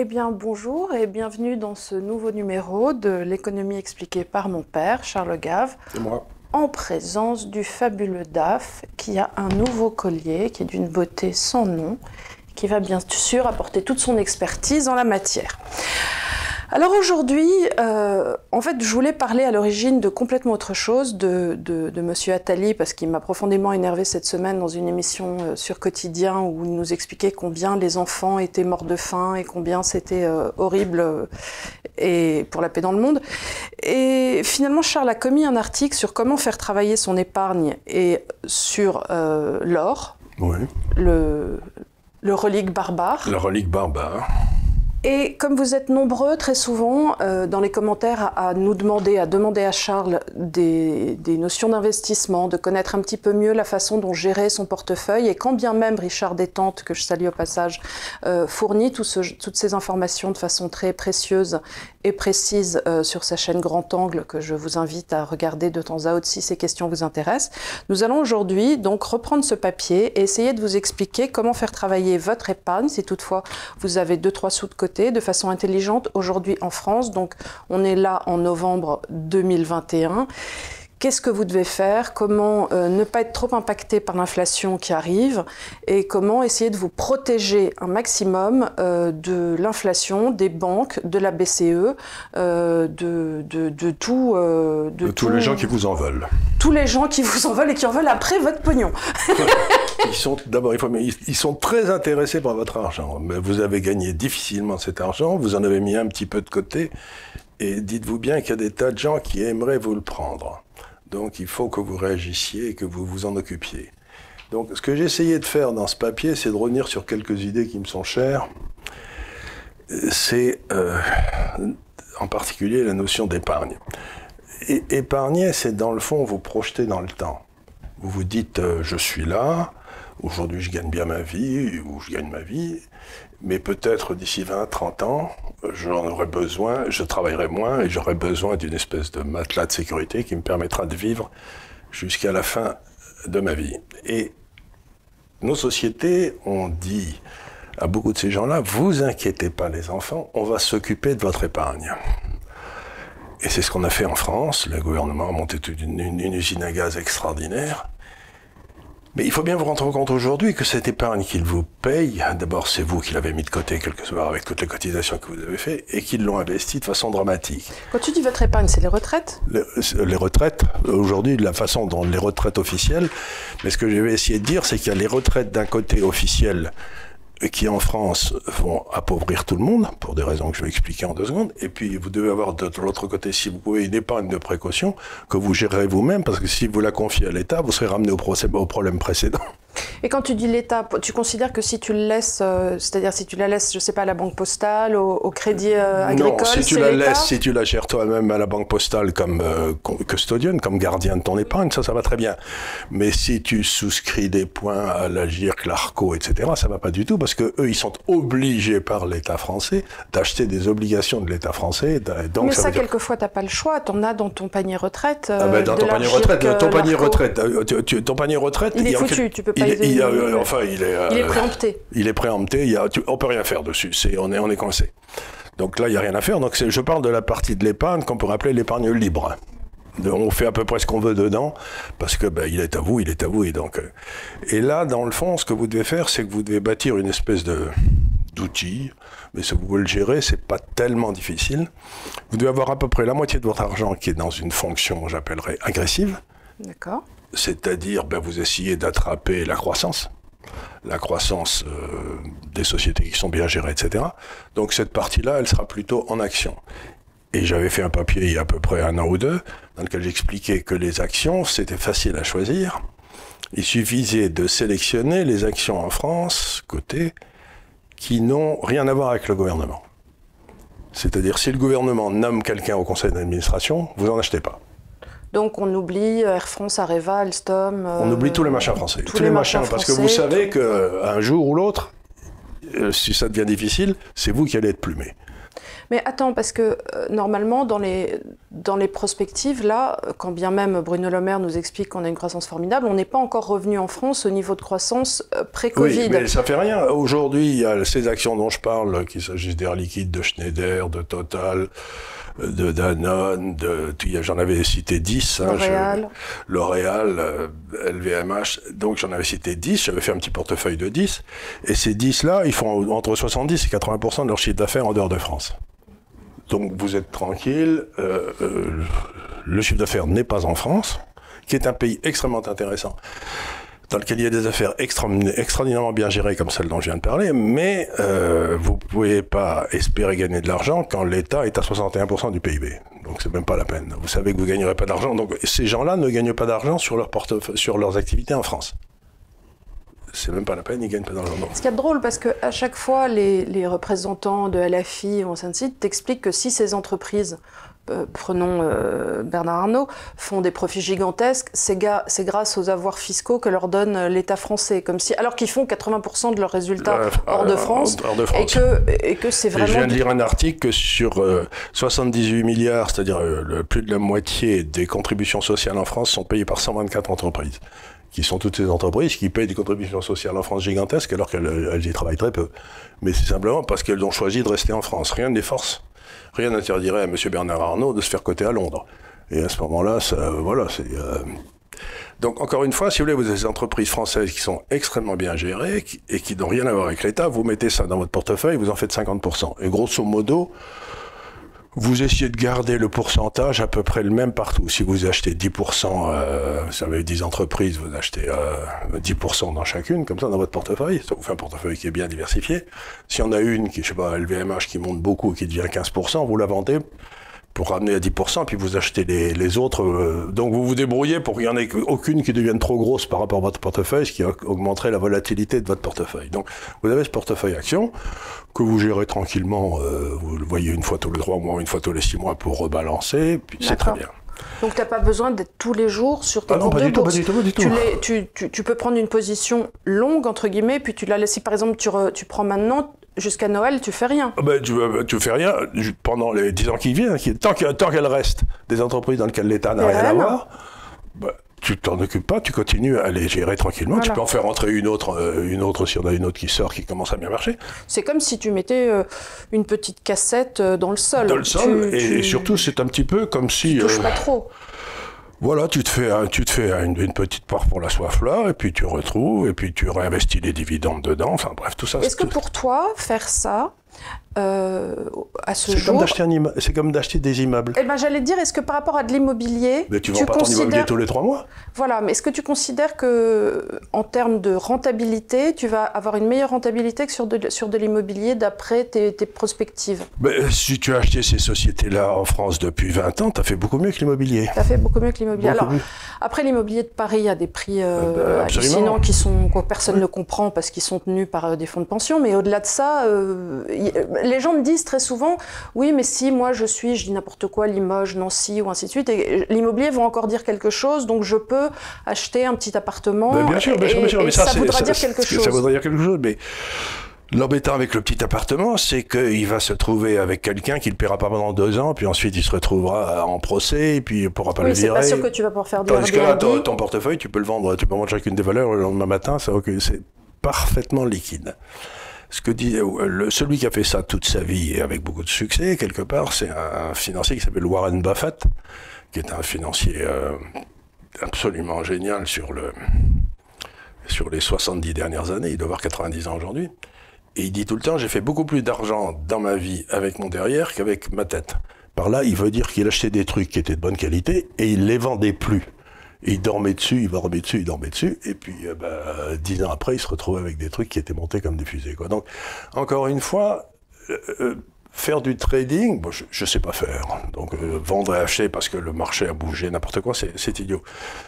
Eh bien, bonjour et bienvenue dans ce nouveau numéro de l'économie expliquée par mon père, Charles Gave. Et moi. En présence du fabuleux DAF qui a un nouveau collier qui est d'une beauté sans nom, qui va bien sûr apporter toute son expertise en la matière. Alors aujourd'hui, euh, en fait, je voulais parler à l'origine de complètement autre chose, de, de, Monsieur Attali, parce qu'il m'a profondément énervé cette semaine dans une émission euh, sur Quotidien où il nous expliquait combien les enfants étaient morts de faim et combien c'était euh, horrible et pour la paix dans le monde. Et finalement, Charles a commis un article sur comment faire travailler son épargne et sur l'or, oui. le, le relique barbare. Le relique barbare. Et comme vous êtes nombreux très souvent euh, dans les commentaires à, nous demander, à demander à Charles des, notions d'investissement, de connaître un petit peu mieux la façon dont gérer son portefeuille, et quand bien même Richard Détente, que je salue au passage, euh, fournit toutes ces informations de façon très précieuse précise euh, sur sa chaîne Grand Angle, que je vous invite à regarder de temps à autre si ces questions vous intéressent, nous allons aujourd'hui donc reprendre ce papier et essayer de vous expliquer comment faire travailler votre épargne, si toutefois vous avez deux trois sous de côté de façon intelligente aujourd'hui en France. Donc on est là en novembre 2021. Qu'est-ce que vous devez faire Comment euh, ne pas être trop impacté par l'inflation qui arrive Et comment essayer de vous protéger un maximum euh, de l'inflation, des banques, de la BCE, euh, de, de, de, tout, de, tous les gens qui vous en veulent. Tous les gens qui vous en veulent et qui en veulent après votre pognon. ils sont d'abord, ils, ils sont très intéressés par votre argent. Mais vous avez gagné difficilement cet argent, vous en avez mis un petit peu de côté. Et dites-vous bien qu'il y a des tas de gens qui aimeraient vous le prendre. Donc il faut que vous réagissiez et que vous vous en occupiez. Donc ce que j'ai essayé de faire dans ce papier, c'est de revenir sur quelques idées qui me sont chères. C'est euh, en particulier la notion d'épargne. épargner, c'est dans le fond vous projeter dans le temps. Vous vous dites, euh, je suis là, aujourd'hui je gagne bien ma vie, ou je gagne ma vie, mais peut-être d'ici 20, 30 ans, j'en aurai besoin, je travaillerai moins et j'aurai besoin d'une espèce de matelas de sécurité qui me permettra de vivre jusqu'à la fin de ma vie. Et nos sociétés ont dit à beaucoup de ces gens-là, vous inquiétez pas les enfants, on va s'occuper de votre épargne. Et c'est ce qu'on a fait en France. Le gouvernement a monté une, une usine à gaz extraordinaire. Mais il faut bien vous rendre compte aujourd'hui que cette épargne qu'il vous paye, d'abord c'est vous qui l'avez mis de côté quelque part avec toutes les cotisations que vous avez fait et qu'ils l'ont investi de façon dramatique. Quand tu dis votre épargne, c'est les retraites? Les retraites, aujourd'hui, la façon dont les retraites officielles, mais ce que je vais essayer de dire, c'est qu'il y a les retraites d'un côté officiel qui en France vont appauvrir tout le monde, pour des raisons que je vais expliquer en deux secondes. Et puis vous devez avoir de l'autre côté, si vous pouvez, une épargne de précaution que vous gérerez vous-même, parce que si vous la confiez à l'État, vous serez ramené au, problème précédent. Et quand tu dis l'État, tu considères que si tu le laisses, euh, c'est-à-dire si tu la laisses, je sais pas, à la banque postale, au, crédit euh, agricole, non, si tu la laisses, si tu la gères toi-même à la banque postale comme euh, custodienne, comme gardien de ton épargne, ça, ça va très bien. Mais si tu souscris des points à la GIRC, l'ARCO, etc., ça va pas du tout parce que eux, ils sont obligés par l'État français d'acheter des obligations de l'État français. Donc, Mais ça, ça quelquefois, t'as pas le choix. T'en as dans ton panier retraite. ah ben, dans ton panier retraite, ton panier retraite, ton panier retraite, il est foutu. Tu peux pas il, euh, enfin, il est, il est euh, préempté. Il est préempté. Il y a, on peut rien faire dessus. C'est, on est, on est coincé. Donc là, il n'y a rien à faire. Donc je parle de la partie de l'épargne qu'on pourrait appeler l'épargne libre. On fait à peu près ce qu'on veut dedans, parce que ben, il est à vous, il est à vous. Et, donc, euh, et là, dans le fond, ce que vous devez faire, c'est que vous devez bâtir une espèce de d'outil, mais si vous pouvez le gérer, c'est pas tellement difficile. Vous devez avoir à peu près la moitié de votre argent qui est dans une fonction, j'appellerais agressive. D'accord c'est-à-dire ben, vous essayez d'attraper la croissance, la croissance euh, des sociétés qui sont bien gérées, etc. Donc cette partie-là, elle sera plutôt en action. Et j'avais fait un papier il y a à peu près un an ou deux, dans lequel j'expliquais que les actions, c'était facile à choisir. Il suffisait de sélectionner les actions en France, côté, qui n'ont rien à voir avec le gouvernement. C'est-à-dire, si le gouvernement nomme quelqu'un au conseil d'administration, vous n'en achetez pas. Donc on oublie Air France, Areva, Alstom. on oublie tous les machins français. Tous, les, machins, parce que vous savez qu'un jour ou l'autre, euh, si ça devient difficile, c'est vous qui allez être plumé. Mais attends, parce que euh, normalement, dans les, dans les prospectives, là, quand bien même Bruno Le Maire nous explique qu'on a une croissance formidable, on n'est pas encore revenu en France au niveau de croissance euh, pré-Covid. Oui, mais ça fait rien. Aujourd'hui, il y a ces actions dont je parle, qu'il s'agisse d'Air Liquide, de Schneider, de Total, de Danone, de, j'en avais cité 10. Hein, L'Oréal. L'Oréal, LVMH. Euh, donc j'en avais cité 10, j'avais fait un petit portefeuille de 10. Et ces 10-là, ils font entre 70 et 80% de leur chiffre d'affaires en dehors de France. Donc vous êtes tranquille, euh, euh, le chiffre d'affaires n'est pas en France, qui est un pays extrêmement intéressant dans lequel il y a des affaires extraordinairement bien gérées comme celle dont je viens de parler, mais euh, vous ne pouvez pas espérer gagner de l'argent quand l'État est à 61% du PIB. Donc c'est même pas la peine. Vous savez que vous gagnerez pas d'argent. Donc ces gens-là ne gagnent pas d'argent sur, leur sur leurs activités en France. C'est même pas la peine, ils gagnent pas d'argent. Ce qui est drôle, parce qu'à chaque fois, les, représentants de LFI ou sein de t'expliquent que si ces entreprises prenons euh, Bernard Arnault, font des profits gigantesques, c'est grâce aux avoirs fiscaux que leur donne euh, l'État français, comme si, alors qu'ils font 80% de leurs résultats hors, de France, et que, et que c'est vraiment... je viens de lire un article que sur 78 milliards, c'est-à-dire plus de la moitié des contributions sociales en France sont payées par 124 entreprises qui sont toutes ces entreprises qui payent des contributions sociales en France gigantesques alors qu'elles y travaillent très peu. Mais c'est simplement parce qu'elles ont choisi de rester en France. Rien ne les force rien n'interdirait à M. Bernard Arnault de se faire coter à Londres. Et à ce moment-là, ça, voilà. Euh, donc, encore une fois, si vous voulez, vous avez des entreprises françaises qui sont extrêmement bien gérées et qui n'ont rien à voir avec l'État, vous mettez ça dans votre portefeuille, vous en faites 50%. Et grosso modo, vous essayez de garder le pourcentage à peu près le même partout. Si vous achetez 10%, euh, vous avez 10 entreprises, vous achetez euh, 10% dans chacune, comme ça, dans votre portefeuille. Ça vous fait un portefeuille qui est bien diversifié. Si on a une qui, je sais pas, LVMH qui monte beaucoup, qui devient 15%, vous la vendez pour ramener à 10%, puis vous achetez les, autres. Euh, donc vous vous débrouillez pour qu'il n'y en ait aucune qui devienne trop grosse par rapport à votre portefeuille, ce qui augmenterait la volatilité de votre portefeuille. Donc vous avez ce portefeuille action que vous gérez tranquillement, euh, vous le voyez une fois tous les trois mois, une fois tous les six mois pour rebalancer, puis c'est très bien. Donc tu n'as pas besoin d'être tous les jours sur tes ah non, pas du, tout, pas du tout, Tu, tu, tu, peux prendre une position longue, entre guillemets, puis tu la laisses, si par exemple tu, tu prends maintenant, jusqu'à Noël, tu fais rien. Ah ben, tu, tu fais rien pendant les 10 ans qui viennent. Tant qu'elle reste des entreprises dans lesquelles l'État n'a rien à voir, ben, tu t'en occupes pas, tu continues à les gérer tranquillement. Tu peux en faire rentrer une autre, euh, une autre si on a une autre qui sort, qui commence à bien marcher. C'est comme si tu mettais euh, une petite cassette euh, dans le sol. Dans le sol, et, surtout c'est un petit peu comme si. Tu touches pas trop. Voilà, tu te fais, tu te fais une, petite part pour la soif là, et puis tu retrouves, et puis tu réinvestis les dividendes dedans. Enfin bref, tout ça. Est-ce que pour toi, faire ça, euh, à ce jour. C'est comme d'acheter des immeubles. Eh ben, J'allais dire, est-ce que par rapport à de l'immobilier. Mais tu vends pas ton immobilier tous les trois mois Voilà, mais est-ce que tu considères que, en termes de rentabilité, tu vas avoir une meilleure rentabilité que sur de, sur de l'immobilier d'après tes, tes, prospectives? Mais, Si tu as acheté ces sociétés-là en France depuis 20 ans, tu as fait beaucoup mieux que l'immobilier. Tu as fait beaucoup mieux que l'immobilier. Alors, après, l'immobilier de Paris a des prix euh, ben, qui sont, que personne ne comprend parce qu'ils sont tenus par euh, des fonds de pension, mais au-delà de ça, euh, les gens me disent très souvent, oui, mais si moi je suis, je dis n'importe quoi, Limoges, Nancy ou ainsi de suite, et l'immobilier va encore dire quelque chose, donc je peux acheter un petit appartement. bien sûr, bien sûr, bien sûr. mais ça, voudra dire quelque chose. Ça voudra dire quelque chose, mais. L'embêtant avec le petit appartement, c'est qu'il va se trouver avec quelqu'un qui ne le paiera pas pendant deux ans, puis ensuite il se retrouvera en procès, et puis il ne pourra pas le virer. c'est pas sûr que tu vas pouvoir faire du Tandis que là, ton, portefeuille, tu peux le vendre, tu peux vendre chacune des valeurs le lendemain matin, c'est parfaitement liquide ce que dit le, celui qui a fait ça toute sa vie et avec beaucoup de succès, quelque part, c'est un, financier qui s'appelle Warren Buffett, qui est un financier euh, absolument génial sur, le, sur les 70 dernières années. Il doit avoir 90 ans aujourd'hui. Et il dit tout le temps, j'ai fait beaucoup plus d'argent dans ma vie avec mon derrière qu'avec ma tête. Par là, il veut dire qu'il achetait des trucs qui étaient de bonne qualité et il les vendait plus il dormait dessus, il dormait dessus, il dormait dessus, et puis euh, bah, dix ans après, il se retrouvait avec des trucs qui étaient montés comme des fusées. Quoi. Donc, encore une fois, euh, euh, faire du trading, bon, je ne sais pas faire. Donc, vendre et acheter parce que le marché a bougé, n'importe quoi, c'est idiot.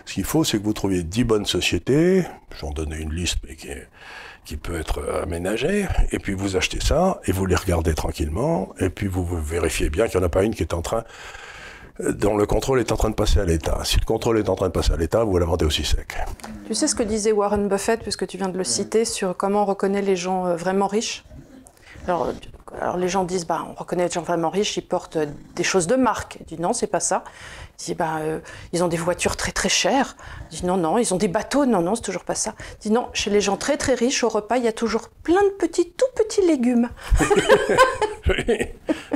Ce qu'il faut, c'est que vous trouviez dix bonnes sociétés, j'en donnais une liste, mais qui, qui peut être aménagée, et puis vous achetez ça, et vous les regardez tranquillement, et puis vous vérifiez bien qu'il n'y en a pas une qui est en train dont le contrôle est en train de passer à l'État. Si le contrôle est en train de passer à l'État, vous la vendez aussi sec. Tu sais ce que disait Warren Buffett, puisque tu viens de le citer, sur comment on reconnaît les gens euh, vraiment riches? Alors les gens disent, bah, on reconnaît les gens vraiment riches, ils portent des choses de marque. Il dit non, c'est pas ça. Il dit, bah, euh, ils ont des voitures très très chères. Il dit non, non, ils ont des bateaux. Non, non, c'est toujours pas ça. Il dit non, chez les gens très très riches, au repas, il y a toujours plein de petits, tout petits légumes.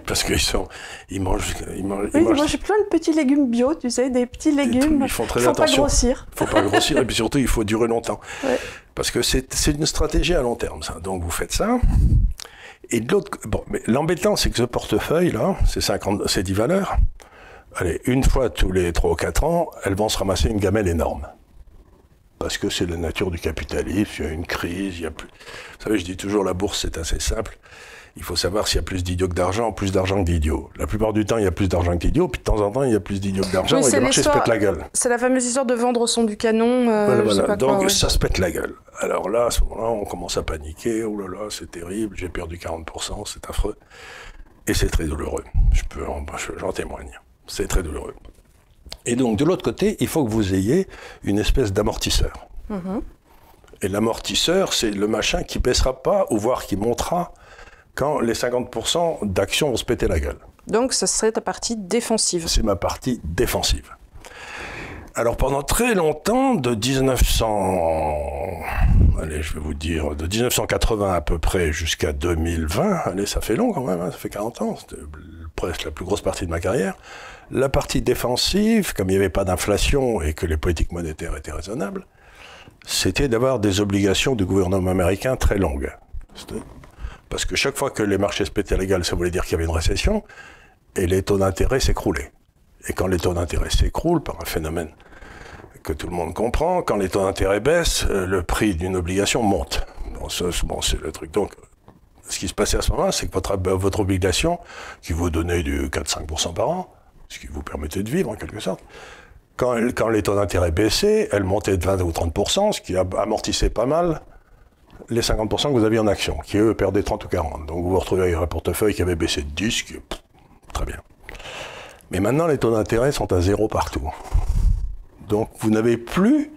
parce qu'ils sont, ils mangent, ils mangent, oui, ils mangent... plein de petits légumes bio, tu sais, des petits légumes. Ils font très faut attention. pas grossir. Il faut pas grossir et puis surtout, il faut durer longtemps. Parce que c'est une stratégie à long terme, ça. Donc vous faites ça. Et de l'autre, bon, mais l'embêtant, c'est que ce portefeuille-là, c'est 50, c'est 10 valeurs. Allez, une fois tous les 3 ou 4 ans, elles vont se ramasser une gamelle énorme. Parce que c'est la nature du capitalisme, il y a une crise, il y a plus. Vous savez, je dis toujours, la bourse, c'est assez simple. Il faut savoir s'il y a plus d'idiots que d'argent, plus d'argent que d'idiots. La plupart du temps, il y a plus d'argent que d'idiots, puis de temps en temps, il y a plus d'idiots que d'argent, Oui, et le marché se pète la gueule. C'est la fameuse histoire de vendre au son du canon. euh, Voilà, voilà. pas Donc quoi, ouais. ça se pète la gueule. Alors là, à ce moment-là, on commence à paniquer. Oh là là, c'est terrible, j'ai perdu 40%, c'est affreux. Et c'est très douloureux. Je peux, en- je- j'en témoigne. C'est très douloureux. Et donc, de l'autre côté, il faut que vous ayez une espèce d'amortisseur. Et l'amortisseur, c'est le machin qui baissera pas, ou voire qui montera quand les 50% d'actions vont se péter la gueule. Donc, ce serait ta partie défensive. C'est ma partie défensive. Alors pendant très longtemps, de 1900, allez, je vais vous dire, de 1980 à peu près jusqu'à 2020, allez, ça fait long quand même, hein, ça fait 40 ans, c'était presque la plus grosse partie de ma carrière. La partie défensive, comme il n'y avait pas d'inflation et que les politiques monétaires étaient raisonnables, c'était d'avoir des obligations du gouvernement américain très longues. Parce que chaque fois que les marchés se pétaient la gueule, ça voulait dire qu'il y avait une récession, et les taux d'intérêt s'écroulaient. Et quand les taux d'intérêt s'écroulent, par un phénomène que tout le monde comprend, quand les taux d'intérêt baissent, euh, le prix d'une obligation monte. Bon, c'est- le truc. Donc, ce qui se passait à ce moment-là, c'est que votre, obligation, qui vous donnait du 4-5% par an, ce qui vous permettait de vivre en quelque sorte, quand, quand les taux d'intérêt baissaient, elle montait de 20 ou 30%, ce qui amortissait pas mal les 50% que vous aviez en action, qui eux perdaient 30 ou 40. Donc vous vous retrouvez avec un portefeuille qui avait baissé de 10, qui- pff, très bien. Mais maintenant, les taux d'intérêt sont à zéro partout. Donc vous n'avez plus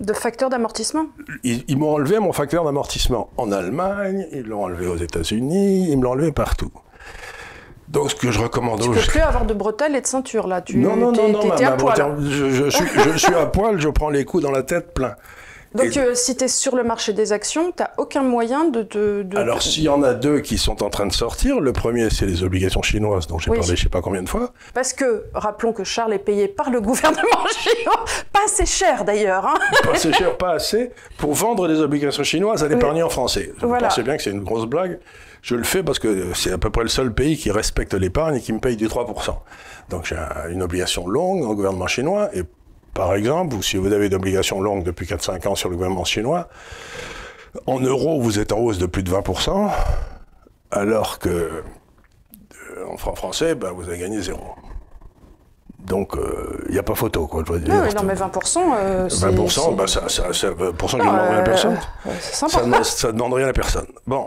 De facteur d'amortissement? Ils, ils m'ont enlevé mon facteur d'amortissement en Allemagne, ils l'ont enlevé aux États-Unis, ils me l'ont enlevé partout. Donc ce que je recommande Tu peux plus avoir de bretelles et de ceinture, là. Tu non, non, non, non, t'es- ma- t'es à ma poil. bretagne, je, je suis, je suis à poil, je prends les coups dans la tête plein. Donc, Et- euh, si tu es sur le marché des actions, tu aucun moyen de... de, de- Alors s'il y en a deux qui sont en train de sortir, le premier c'est les obligations chinoises dont j'ai Oui. parlé je sais pas combien de fois. Parce que, rappelons que Charles est payé par le gouvernement chinois, pas assez cher d'ailleurs. Hein Pas assez cher, pas assez, pour vendre des obligations chinoises à l'épargnant français. Vous Voilà. pensez bien que c'est une grosse blague. Je le fais parce que c'est à peu près le seul pays qui respecte l'épargne et qui me paye du 3%. Donc j'ai un- une obligation longue le gouvernement chinois et par exemple, ou si vous avez une obligation longue depuis 4-5 ans sur le gouvernement chinois, en euros, vous êtes en hausse de plus de 20%, alors que euh, en franc français, ben, vous avez gagné zéro. Donc, il n'y a pas photo, quoi, je veux dire. Non, mais non, mais 20%, euh, c'est... 20%, c'est- bah, ça, ça, ça, 20% je Non, ne demande rien à euh, personne. euh, Ça ne demande rien à personne. Bon.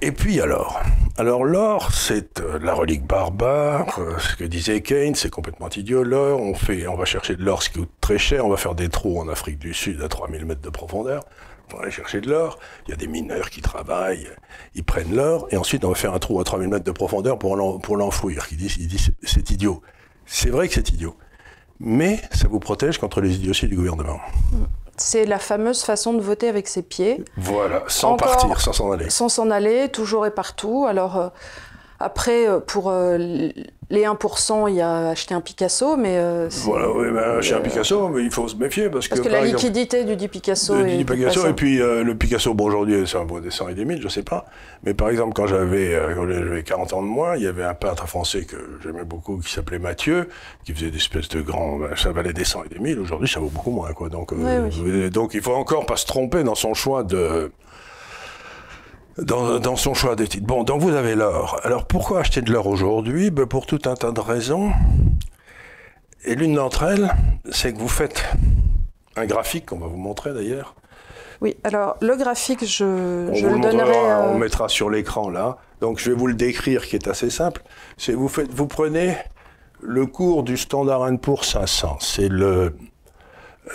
Et puis alors? Alors l'or, c'est euh, la relique barbare. euh, ce que disait Keynes, c'est complètement idiot. L'or, on, fait, on va chercher de l'or, ce qui coûte très cher. On va faire des trous en Afrique du Sud à 3000 mètres de profondeur pour aller chercher de l'or. Il y a des mineurs qui travaillent, ils prennent l'or, et ensuite on va faire un trou à 3000 mètres de profondeur pour l'en- pour l'enfouir. Ils disent, c'est- idiot. C'est vrai que c'est idiot. Mais ça vous protège contre les idioties du gouvernement. C'est la fameuse façon de voter avec ses pieds, Voilà, sans Encore- partir, sans s'en aller. sans s'en aller, toujours et partout. Alors, euh, après, euh, pour euh, les 1%, il y a acheté un Picasso, mais... euh, Voilà, oui, ben, chez un Picasso, mais il faut se méfier parce, Parce que, la exemple, liquidité du dit Picasso dit Picasso, ça. et puis euh, le Picasso, bon, aujourd'hui, c'est un beau dessin et des mille, je sais pas. Mais par exemple, quand j'avais euh, quand j'avais 40 ans de moins, il y avait un peintre français que j'aimais beaucoup qui s'appelait Mathieu, qui faisait des espèces de grands. Ça valait des cent et des mille. Aujourd'hui, ça vaut beaucoup moins, quoi. Donc, euh, Oui, donc il faut encore pas se tromper dans son choix de. Dans, dans son choix des titres. Bon, donc vous avez l'or. Alors pourquoi acheter de l'or aujourd'hui? Ben, Pour tout un tas de raisons. Et l'une d'entre elles, c'est que vous faites un graphique qu'on va vous montrer d'ailleurs. Oui, alors, le graphique, je, On je vous le donnerai... euh, on mettra sur l'écran là. Donc je vais vous le décrire qui est assez simple. C'est vous faites, vous prenez le cours du Standard Poor's 500. C'est le,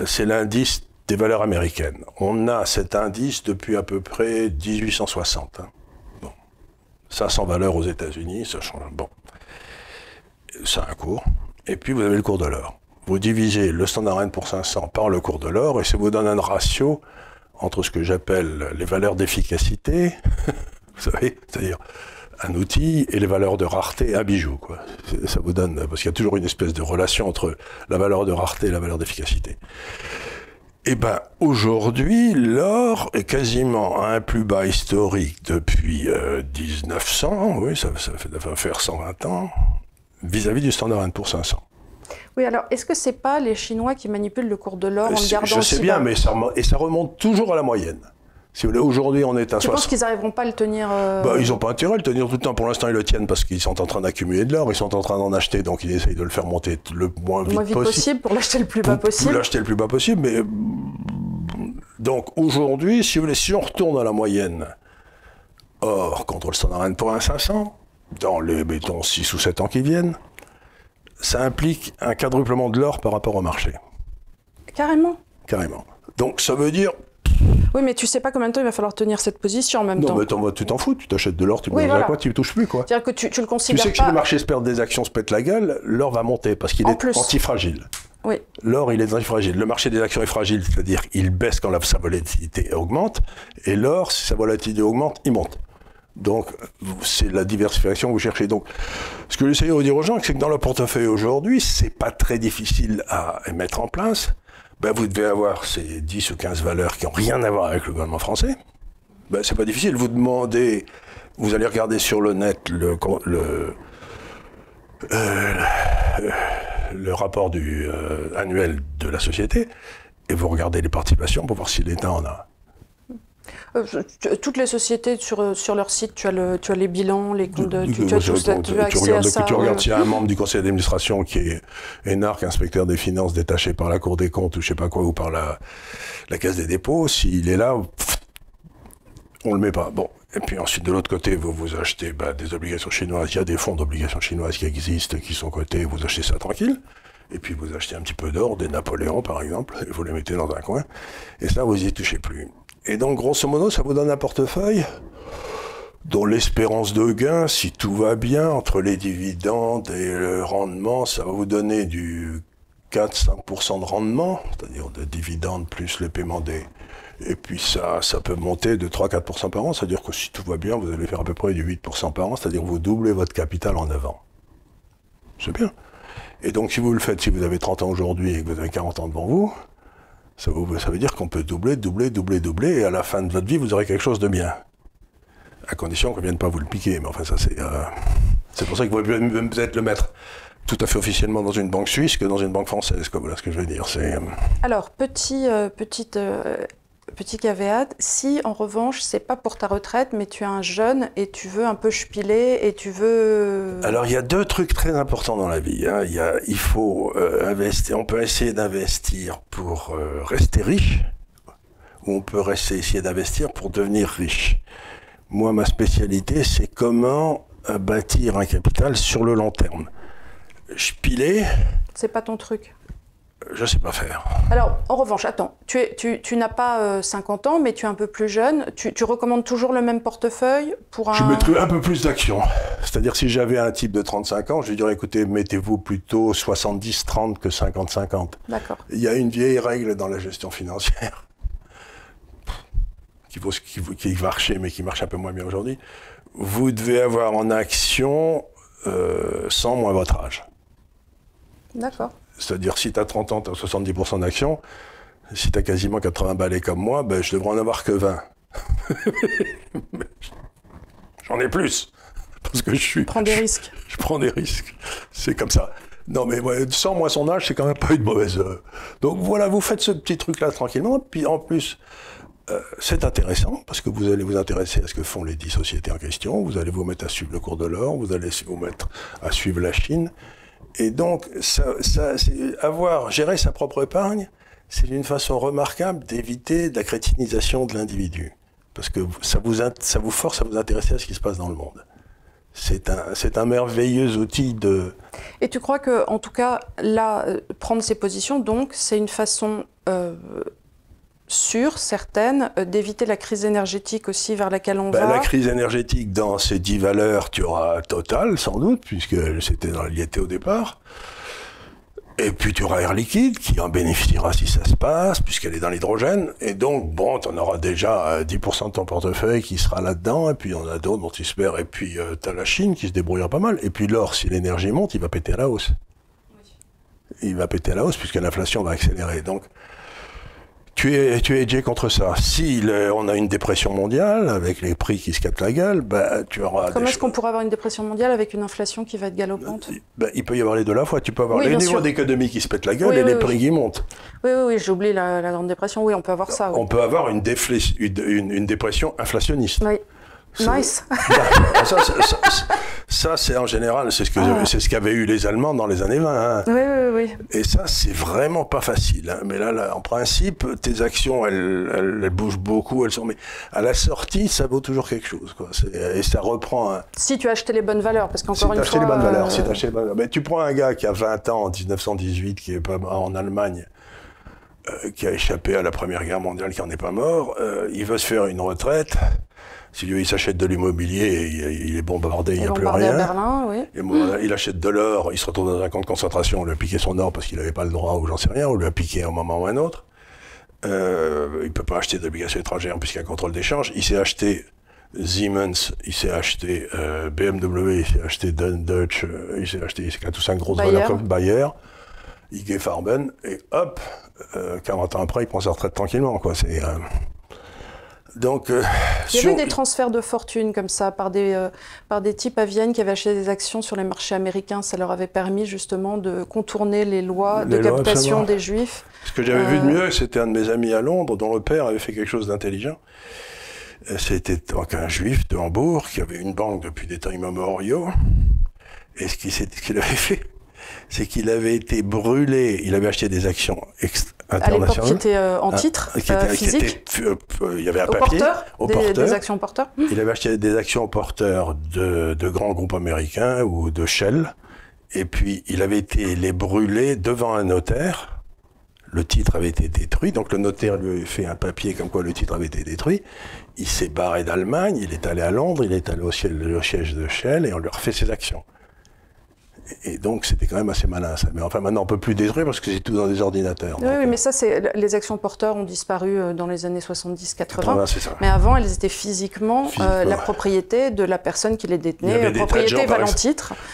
c'est l'indice des valeurs américaines. On a cet indice depuis à peu près 1860. hein. Bon. 500 valeurs aux États-Unis, ça change. Bon. Ça a un cours. Et puis vous avez le cours de l'or. Vous divisez le standard N pour 500 par le cours de l'or et ça vous donne un ratio entre ce que j'appelle les valeurs d'efficacité, vous savez, c'est-à-dire un outil et les valeurs de rareté, un bijou. Quoi. Ça vous donne, parce qu'il y a toujours une espèce de relation entre la valeur de rareté et la valeur d'efficacité. Eh ben, aujourd'hui, l'or est quasiment à un plus bas historique depuis 1900, euh, oui, ça, ça, fait, va faire 120 ans, vis-à-vis du standard pour 500. Oui, alors est-ce que c'est pas les Chinois qui manipulent le cours de l'or en le gardant Je sais bien, mais ça, et ça remonte toujours à la moyenne. Si vous voulez, aujourd'hui, on est à tu 60. penses qu'ils n'arriveront pas à le tenir euh, bah, Ils n'ont pas intérêt à le tenir tout le temps. Pour l'instant, ils le tiennent parce qu'ils sont en train d'accumuler de l'or, ils sont en train d'en acheter, donc ils essayent de le faire monter le moins vite, moins vite possible. pour l'acheter le plus bas possible. Pour l'acheter le plus bas possible, mais donc aujourd'hui, si vous voulez, si on retourne à la moyenne, or contre le standard pour un 500, dans les bétons 6 ou 7 ans qui viennent, ça implique un quadruplement de l'or par rapport au marché. Carrément Carrément. Donc ça veut dire oui, mais tu sais pas combien de temps il va falloir tenir cette position en même temps. Non, mais tu t'en fous, tu t'achètes de l'or, tu oui, quoi, tu ne touches plus, quoi. C'est-à-dire que tu, tu, le considères Tu sais que si le marché se perd des actions, se pète la gueule, l'or va monter parce qu'il est antifragile. Oui. L'or, il est antifragile. Le marché des actions est fragile, c'est-à-dire il baisse quand sa volatilité augmente, et l'or, si sa volatilité augmente, il monte. Donc, c'est la diversification que vous cherchez. Donc, ce que j'essaie de dire aux gens, c'est que dans le portefeuille aujourd'hui, c'est pas très difficile à mettre en place ben vous devez avoir ces 10 ou 15 valeurs qui n'ont rien à voir avec le gouvernement français. Ben, c'est pas difficile. Vous demandez, vous allez regarder sur le net le, le, euh, le rapport du, euh, annuel de la société et vous regardez les participations pour voir si l'État en a. Euh, toutes les sociétés sur, euh, sur leur site, tu as, le, tu as les bilans, les comptes, tu, tu, as, tout, tu, tu regardes, Tu regardes s'il y a un membre du conseil d'administration qui est énarque, inspecteur des finances détaché par la Cour des comptes ou je sais pas quoi, ou par la, la Caisse des dépôts, s'il est là, on le met pas. Bon. Et puis ensuite, de l'autre côté, vous vous achetez bah, des obligations chinoises. Il y a des fonds d'obligations chinoises qui existent, qui sont cotés. Vous achetez ça tranquille. Et puis vous achetez un petit peu d'or, des Napoléons par exemple, et vous les mettez dans un coin. Et ça, vous y touchez plus. Et donc, grosso modo, ça vous donne un portefeuille dont l'espérance de gain, si tout va bien, entre les dividendes et le rendement, ça va vous donner du 4-5% de rendement, c'est-à-dire des dividendes plus le paiement des... Et puis ça, ça peut monter de 3-4% par an, c'est-à-dire que si tout va bien, vous allez faire à peu près du 8% par an, c'est-à-dire vous doublez votre capital en avant. C'est bien. Et donc si vous le faites, si vous avez 30 ans aujourd'hui et que vous avez 40 ans devant vous, ça, veut dire qu'on peut doubler, doubler, doubler, doubler, et à la fin de votre vie, vous aurez quelque chose de bien. À condition qu'on ne vienne pas vous le piquer. Mais enfin, ça, c'est. Euh, c'est pour ça que vous pouvez peut-être le mettre tout à fait officiellement dans une banque suisse que dans une banque française. Quoi. Voilà ce que je veux dire. Euh, Alors, petit, euh, petite petit caveat, si en revanche c'est pas pour ta retraite, mais tu es un jeune et tu veux un peu chupiler et tu veux. Alors il y a deux trucs très importants dans la vie. Hein. Il, y a, il faut euh, investir. On peut essayer d'investir pour euh, rester riche, ou on peut essayer d'investir pour devenir riche. Moi, ma spécialité, c'est comment euh, bâtir un capital sur le long terme. Chupiler. C'est pas ton truc je ne sais pas faire. Alors, en revanche, attends, tu, tu, tu n'as pas 50 euh, ans, mais tu es un peu plus jeune. Tu, tu recommandes toujours le même portefeuille pour un... Je mettrais un peu plus d'actions. C'est-à-dire, si j'avais un type de 35 ans, je lui dirais, écoutez, mettez-vous plutôt 70-30 que 50-50. D'accord. Il y a une vieille règle dans la gestion financière qui, vaut, qui, qui marchait, mais qui marche un peu moins bien aujourd'hui. Vous devez avoir en action euh, 100 moins votre âge. D'accord. C'est-à-dire, si tu as 30 ans, tu as 70% d'actions. Si tu as quasiment 80 balais comme moi, ben, je devrais en avoir que 20. J'en ai plus. Parce que je suis. Prends des risques. Je, prends des risques. C'est comme ça. Non, mais sans moi son âge, c'est quand même pas une mauvaise. Euh. Donc voilà, vous faites ce petit truc-là tranquillement. Puis en plus, euh, c'est intéressant parce que vous allez vous intéresser à ce que font les 10 sociétés en question. Vous allez vous mettre à suivre le cours de l'or. Vous allez vous mettre à suivre la Chine. Et donc, avoir géré sa propre épargne, c'est une façon remarquable d'éviter la crétinisation de l'individu. Parce que ça vous, ça vous force à vous intéresser à ce qui se passe dans le monde. C'est un, un, merveilleux outil de... Et tu crois que, en tout cas, là, euh, prendre ces positions, donc, c'est une façon euh, sûre, certaine, euh, d'éviter la crise énergétique aussi vers laquelle on Ben, va la crise énergétique, dans ces 10 valeurs, tu auras Total, sans doute, puisque c'était dans était au départ. Et puis tu auras Air Liquide, qui en bénéficiera si ça se passe, puisqu'elle est dans l'hydrogène. Et donc, bon, tu en auras déjà euh, 10% de ton portefeuille qui sera là-dedans, et puis il y en a d'autres dont tu espères. Et puis tu as la Chine qui se débrouillera pas mal. Et puis l'or, si l'énergie monte, il va péter à la hausse. Il va péter à la hausse, puisque l'inflation va accélérer. Donc, tu es, tu es hedgé contre ça. Si le- on a une dépression mondiale, avec les prix qui se captent la gueule, bah, tu auras Comment est-ce qu'on pourrait avoir une dépression mondiale avec une inflation qui va être galopante ben, il peut y avoir les deux à la fois. Tu peux avoir Oui, les niveaux d'économie qui se pètent la gueule Oui, et oui, les prix qui montent. Oui, oui, oui j'oublie la, la Grande Dépression. Oui, on peut avoir ça. On peut avoir une, une, une- une dépression inflationniste. Oui. Nice. ça, ça, ça, ça, c'est en général, c'est ce que Ah. c'est ce qu'avaient eu les Allemands dans les années 20. hein. oui, oui, oui. Et ça, c'est vraiment pas facile. hein. Mais là, là, en principe, tes actions, elles, elles, elles bougent beaucoup, elles sont. Mais à la sortie, ça vaut toujours quelque chose, quoi. Et ça reprend. un- Si tu as acheté les bonnes valeurs, parce Si qu'encore tu une fois. les bonnes valeurs, euh, si t'as acheté les bonnes valeurs. Mais tu prends un gars qui a 20 ans en 1918, qui est en Allemagne, euh, qui a échappé à la Première Guerre mondiale, qui en est pas mort, euh, il veut se faire une retraite. Si lui, il s'achète de l'immobilier, il, il est bombardé, il n'y a plus bombardé à rien. Berlin, oui. Et il achète de l'or, il se retrouve dans un camp de concentration, on lui a piqué son or parce qu'il n'avait pas le droit ou j'en sais rien, on lui a piqué à un moment ou un autre. Euh, il peut pas acheter d'obligations étrangères puisqu'il y a un contrôle d'échange. Il s'est acheté Siemens, il s'est acheté euh, BMW, il s'est acheté Dun- Dutch, il s'est acheté il s'est tout ça une grosse Bayer. valeur comme Bayer, IG Farben, et hop, euh, 40 ans après, il prend sa retraite tranquillement. Quoi. C'est, euh, Donc, euh, Il y sur- avait des transferts de fortune comme ça par des, euh, par des types à Vienne qui avaient acheté des actions sur les marchés américains. Ça leur avait permis justement de contourner les lois de lois, captation absolument. des juifs. Ce que j'avais vu de Euh, mieux, c'était un de mes amis à Londres dont le père avait fait quelque chose d'intelligent. C'était donc un juif de Hambourg qui avait une banque depuis des temps immémoriaux. Et ce qu'il s'est- ce qu'il avait fait, c'est qu'il avait été brûlé. Il avait acheté des actions À qui internationales. étaient euh, en Ah, titre qui euh, était- qui physique, était- euh, euh, il y avait un au papier porteur, au des, porteur. des actions porteurs. Il avait acheté des actions porteurs de, de grands groupes américains ou de Shell. Et puis, il avait été les brûler devant un notaire. Le titre avait été détruit. Donc, le notaire lui avait fait un papier comme quoi le titre avait été détruit. Il s'est barré d'Allemagne. Il est allé à Londres. Il est allé au siège, au siège de Shell et on lui a refait ses actions. Et, donc, c'était quand même assez malin, ça. Mais enfin, maintenant, on peut plus détruire parce que c'est tout dans des ordinateurs. Oui, Donc, oui, mais ça, c'est les actions porteurs ont disparu euh, dans les années 70-80. 80, c'est ça. Mais avant, elles étaient physiquement, euh, la propriété de la personne qui les détenait, euh, propriété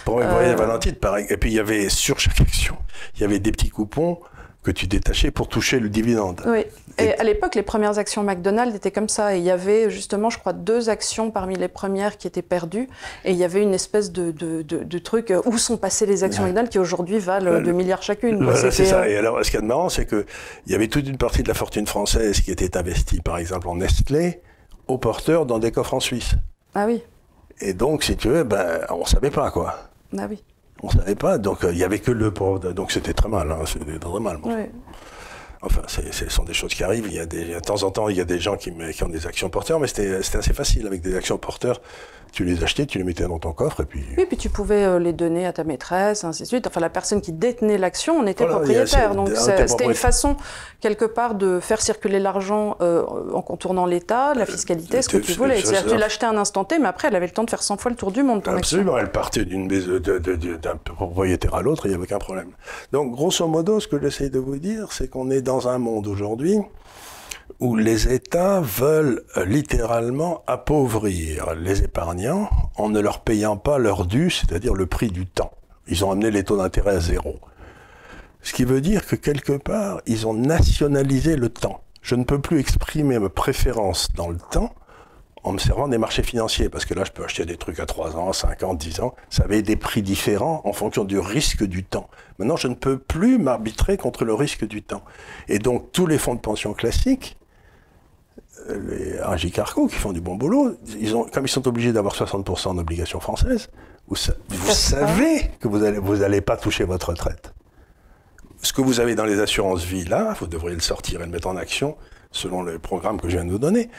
Euh, pareil. Et puis, il y avait, sur chaque action, il y avait des petits coupons que tu détachais pour toucher le dividende. Oui. Et, Et- à l'époque, les premières actions McDonald's étaient comme ça. Et il y avait justement, je crois, deux actions parmi les premières qui étaient perdues. Et il y avait une espèce de, de, de, de truc euh, où sont passées les actions Ouais. McDonald's qui aujourd'hui valent Euh, 2 milliards chacune. Voilà, c'est ça. euh, Et alors, ce qu'il y a de marrant, c'est que il y avait toute une partie de la fortune française qui était investie, par exemple, en Nestlé, au porteur dans des coffres en Suisse. Ah oui, Et donc, si tu veux, ben, on savait pas, quoi. ah oui. On savait pas. Donc, euh, il y avait que le pauvre. Donc, c'était très mal. Hein. C'était très mal. bon. Enfin, ce sont des choses qui arrivent. Il y a des, de temps en temps, il y a des gens qui, qui ont des actions porteurs, mais c'était assez facile avec des actions porteurs. Tu les achetais, tu les mettais dans ton coffre, et puis. Oui, puis tu pouvais euh, les donner à ta maîtresse, ainsi de suite. Enfin, la personne qui détenait l'action en était Voilà, a- propriétaire. Donc, ah, c'était une façon, quelque part, de faire circuler l'argent euh, en contournant l'État, la fiscalité, ce que c'est- tu voulais. c'est- C'est-à-dire tu l'achetais un instant T, mais après, elle avait le temps de faire 100 fois le tour du monde, ton action. Absolument, elle partait d'un propriétaire à l'autre, il n'y avait aucun problème. Donc, grosso modo, ce que j'essaie de vous dire, c'est qu'on est dans un monde aujourd'hui où les États veulent euh, littéralement appauvrir les épargnants en ne leur payant pas leur dû, c'est-à-dire le prix du temps. Ils ont amené les taux d'intérêt à zéro. Ce qui veut dire que quelque part, ils ont nationalisé le temps. Je ne peux plus exprimer ma préférence dans le temps en me servant des marchés financiers, parce que là, je peux acheter des trucs à 3 ans, 5 ans, 10 ans, ça avait des prix différents en fonction du risque du temps. Maintenant, je ne peux plus m'arbitrer contre le risque du temps. Et donc, tous les fonds de pension classiques, les AJ Carco, qui font du bon boulot, ils ont, comme ils sont obligés d'avoir 60% d'obligations françaises, vous, vous savez que vous allez, vous allez pas toucher votre retraite. Ce que vous avez dans les assurances vie, là, vous devriez le sortir et le mettre en action selon le programme que je viens de vous donner.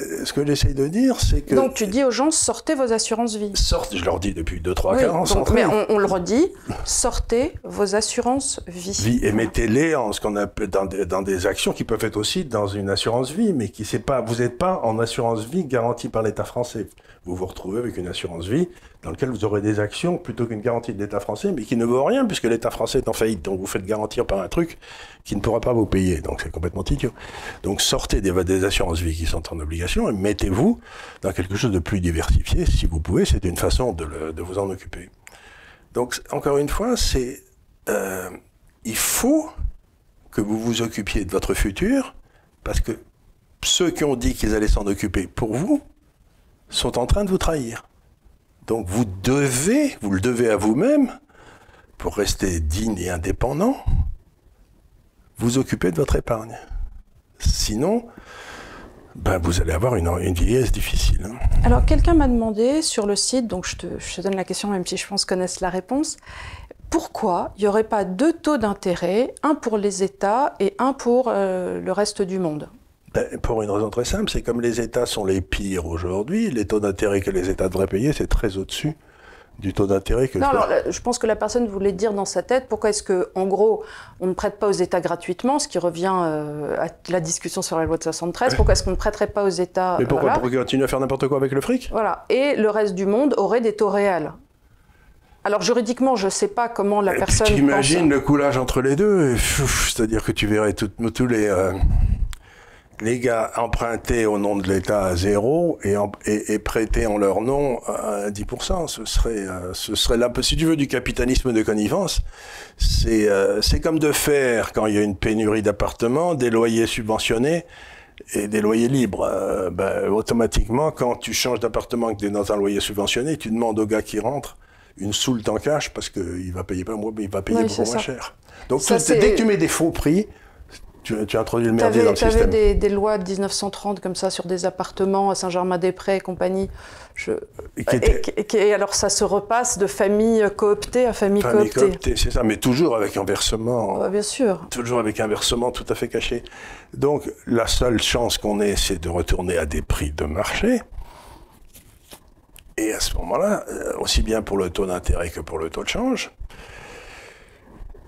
Euh, ce que j'essaye de dire, c'est que. Donc tu dis aux gens, sortez vos assurances vie. Sortez, je leur dis depuis 2-3 oui, ans. mais on, le redit, sortez vos assurances vie. Vie et mettez-les en ce qu'on appelle dans des, dans des actions qui peuvent être aussi dans une assurance vie, mais qui c'est pas, vous n'êtes pas en assurance vie garantie par l'État français. Vous vous retrouvez avec une assurance vie dans laquelle vous aurez des actions plutôt qu'une garantie de l'État français, mais qui ne vaut rien puisque l'État français est en faillite. Donc vous faites garantir par un truc qui ne pourra pas vous payer. Donc c'est complètement idiot. Donc sortez des, des assurances vie qui sont en obligation et mettez-vous dans quelque chose de plus diversifié si vous pouvez. C'est une façon de, vous en occuper. Donc encore une fois, c'est euh, il faut que vous vous occupiez de votre futur parce que ceux qui ont dit qu'ils allaient s'en occuper pour vous sont en train de vous trahir. Donc vous devez, vous le devez à vous-même, pour rester digne et indépendant, vous occuper de votre épargne. Sinon, ben, vous allez avoir une, vieillesse difficile. Hein. Alors, quelqu'un m'a demandé sur le site, donc je te, donne la question, même si je pense connaissent la réponse, pourquoi il n'y aurait pas deux taux d'intérêt, un pour les États et un pour euh, le reste du monde? Pour une raison très simple, c'est comme les États sont les pires aujourd'hui, les taux d'intérêt que les États devraient payer, c'est très au-dessus du taux d'intérêt que... Non, alors, je pense que la personne voulait dire dans sa tête, pourquoi est-ce que, en gros, on ne prête pas aux États gratuitement, ce qui revient euh, à la discussion sur la loi de 73, pourquoi est-ce qu'on ne prêterait pas aux États... Mais pourquoi Pour continuer à faire n'importe quoi avec le fric? Voilà, et le reste du monde aurait des taux réels. Alors juridiquement, je ne sais pas comment la personne... Tu imagines le coulage entre les deux, c'est-à-dire que tu verrais tous les... Euh les gars empruntés au nom de l'État à zéro et, et, et, prêtés en leur nom à 10%. Ce serait, euh, ce serait là, si tu veux, du capitalisme de connivence. C'est euh, c'est comme de faire, quand il y a une pénurie d'appartements, des loyers subventionnés et des loyers libres. Euh, ben, automatiquement, quand tu changes d'appartement et que tu es dans un loyer subventionné, tu demandes au gars qui rentre une soule en cash parce qu'il va payer pas il va payer oui, beaucoup moins cher. Donc ça, tout, dès que tu mets des faux prix, tu, tu as introduit le merdier dans le système. Tu avais des, des, lois de 1930 comme ça sur des appartements à Saint-Germain-des-Prés et compagnie. Je... Et, et, et, alors ça se repasse de famille cooptée à famille, famille cooptée. cooptée c'est ça, mais toujours avec un versement. Ouais, bien sûr. Toujours avec un versement tout à fait caché. Donc la seule chance qu'on ait, c'est de retourner à des prix de marché. Et à ce moment-là, euh, aussi bien pour le taux d'intérêt que pour le taux de change,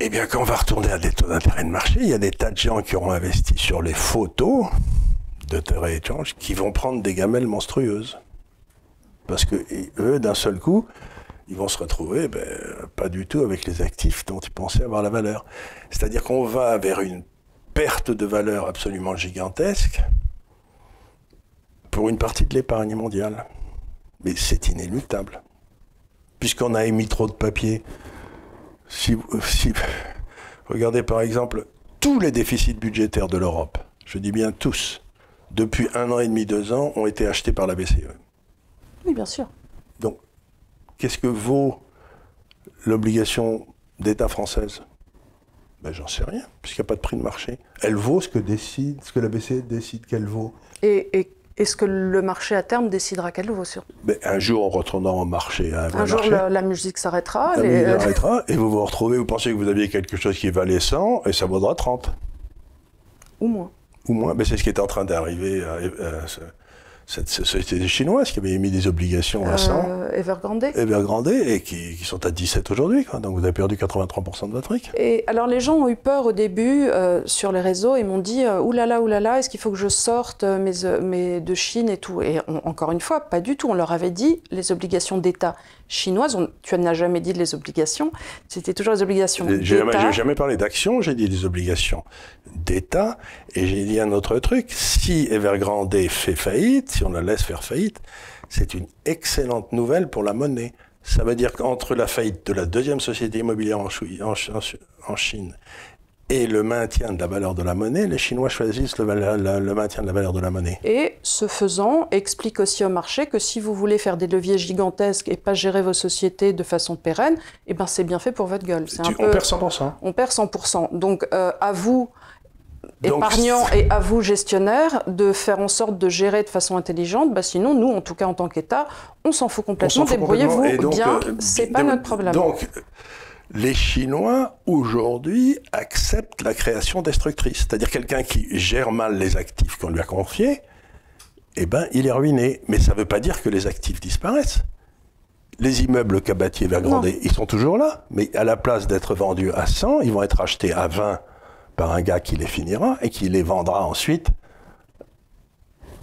eh bien, quand on va retourner à des taux d'intérêt de marché, il y a des tas de gens qui auront investi sur les photos de terrain échange qui vont prendre des gamelles monstrueuses. Parce que eux, d'un seul coup, ils vont se retrouver ben, pas du tout avec les actifs dont ils pensaient avoir la valeur. C'est-à-dire qu'on va vers une perte de valeur absolument gigantesque pour une partie de l'épargne mondiale. Mais c'est inéluctable. Puisqu'on a émis trop de papier, si, si, regardez par exemple tous les déficits budgétaires de l'Europe, je dis bien tous, depuis un an et demi, deux ans, ont été achetés par la BCE. Oui, bien sûr. Donc, qu'est-ce que vaut l'obligation d'État française? Ben, J'en sais rien, puisqu'il n'y a pas de prix de marché. Elle vaut ce que, décide, ce que la BCE décide qu'elle vaut. Et, et est-ce que le marché à terme décidera qu'elle vaut sur Mais Un jour, en retournant au marché, un, un jour, marché, la, la, musique s'arrêtera. La les... musique s'arrêtera et vous vous retrouvez, vous pensez que vous aviez quelque chose qui valait 100 et ça vaudra 30. Ou moins. Ou moins. Mais c'est ce qui est en train d'arriver. À, à, cette société chinoise qui avait émis des obligations à 100. Euh, Evergrande. Evergrande, et qui, qui sont à 17 aujourd'hui. Donc vous avez perdu 83% de votre RIC. Et alors les gens ont eu peur au début euh, sur les réseaux et m'ont dit euh, oulala, oulala, est-ce qu'il faut que je sorte mes, mes, de Chine et tout? Et on, encore une fois, pas du tout. On leur avait dit les obligations d'État chinoises. On, tu n'as jamais dit les obligations. C'était toujours les obligations d'État. J'ai jamais, jamais parlé d'action, j'ai dit les obligations d'État. Et j'ai dit un autre truc. Si Evergrande fait faillite, si on la laisse faire faillite, c'est une excellente nouvelle pour la monnaie. Ça veut dire qu'entre la faillite de la deuxième société immobilière en, en Chine et le maintien de la valeur de la monnaie, les Chinois choisissent le, le, le, maintien de la valeur de la monnaie. Et ce faisant, explique aussi au marché que si vous voulez faire des leviers gigantesques et pas gérer vos sociétés de façon pérenne, eh ben c'est bien fait pour votre gueule. Tu, un peu, on perd 100%. On perd 100%. Donc euh, à vous, épargnants et à vous, gestionnaires, de faire en sorte de gérer de façon intelligente. Bah, sinon, nous, en tout cas en tant qu'État, on s'en fout complètement. Débrouillez-vous bien, euh, c'est pas notre problème. Donc, les Chinois, aujourd'hui, acceptent la création destructrice. C'est-à-dire quelqu'un qui gère mal les actifs qu'on lui a confiés, eh ben, il est ruiné. Mais ça ne veut pas dire que les actifs disparaissent. Les immeubles Cabatier Vergrandet, ils sont toujours là, mais à la place d'être vendus à 100, ils vont être achetés à 20 par un gars qui les finira et qui les vendra ensuite.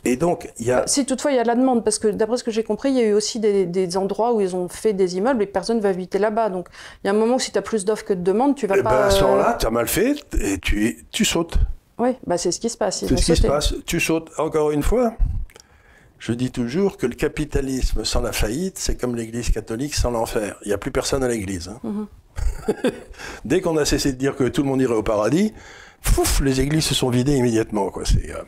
Et donc, il y a... Si toutefois il y a la demande, parce que d'après ce que j'ai compris, il y a eu aussi des, endroits où ils ont fait des immeubles et personne ne va habiter là-bas. Donc, il y a un moment où si tu as plus d'offres que de demandes, tu vas et pas... Ben à ce moment-là, tu as mal fait et tu, tu sautes. Oui, bah c'est ce qui se passe. C'est ce qui se passe. Tu sautes. Encore une fois, je dis toujours que le capitalisme sans la faillite, c'est comme l'Église catholique sans l'enfer. Il n'y a plus personne à l'Église. Hein. Mhm. Dès qu'on a cessé de dire que tout le monde irait au paradis, les églises se sont vidées immédiatement. Quoi. C'est, euh,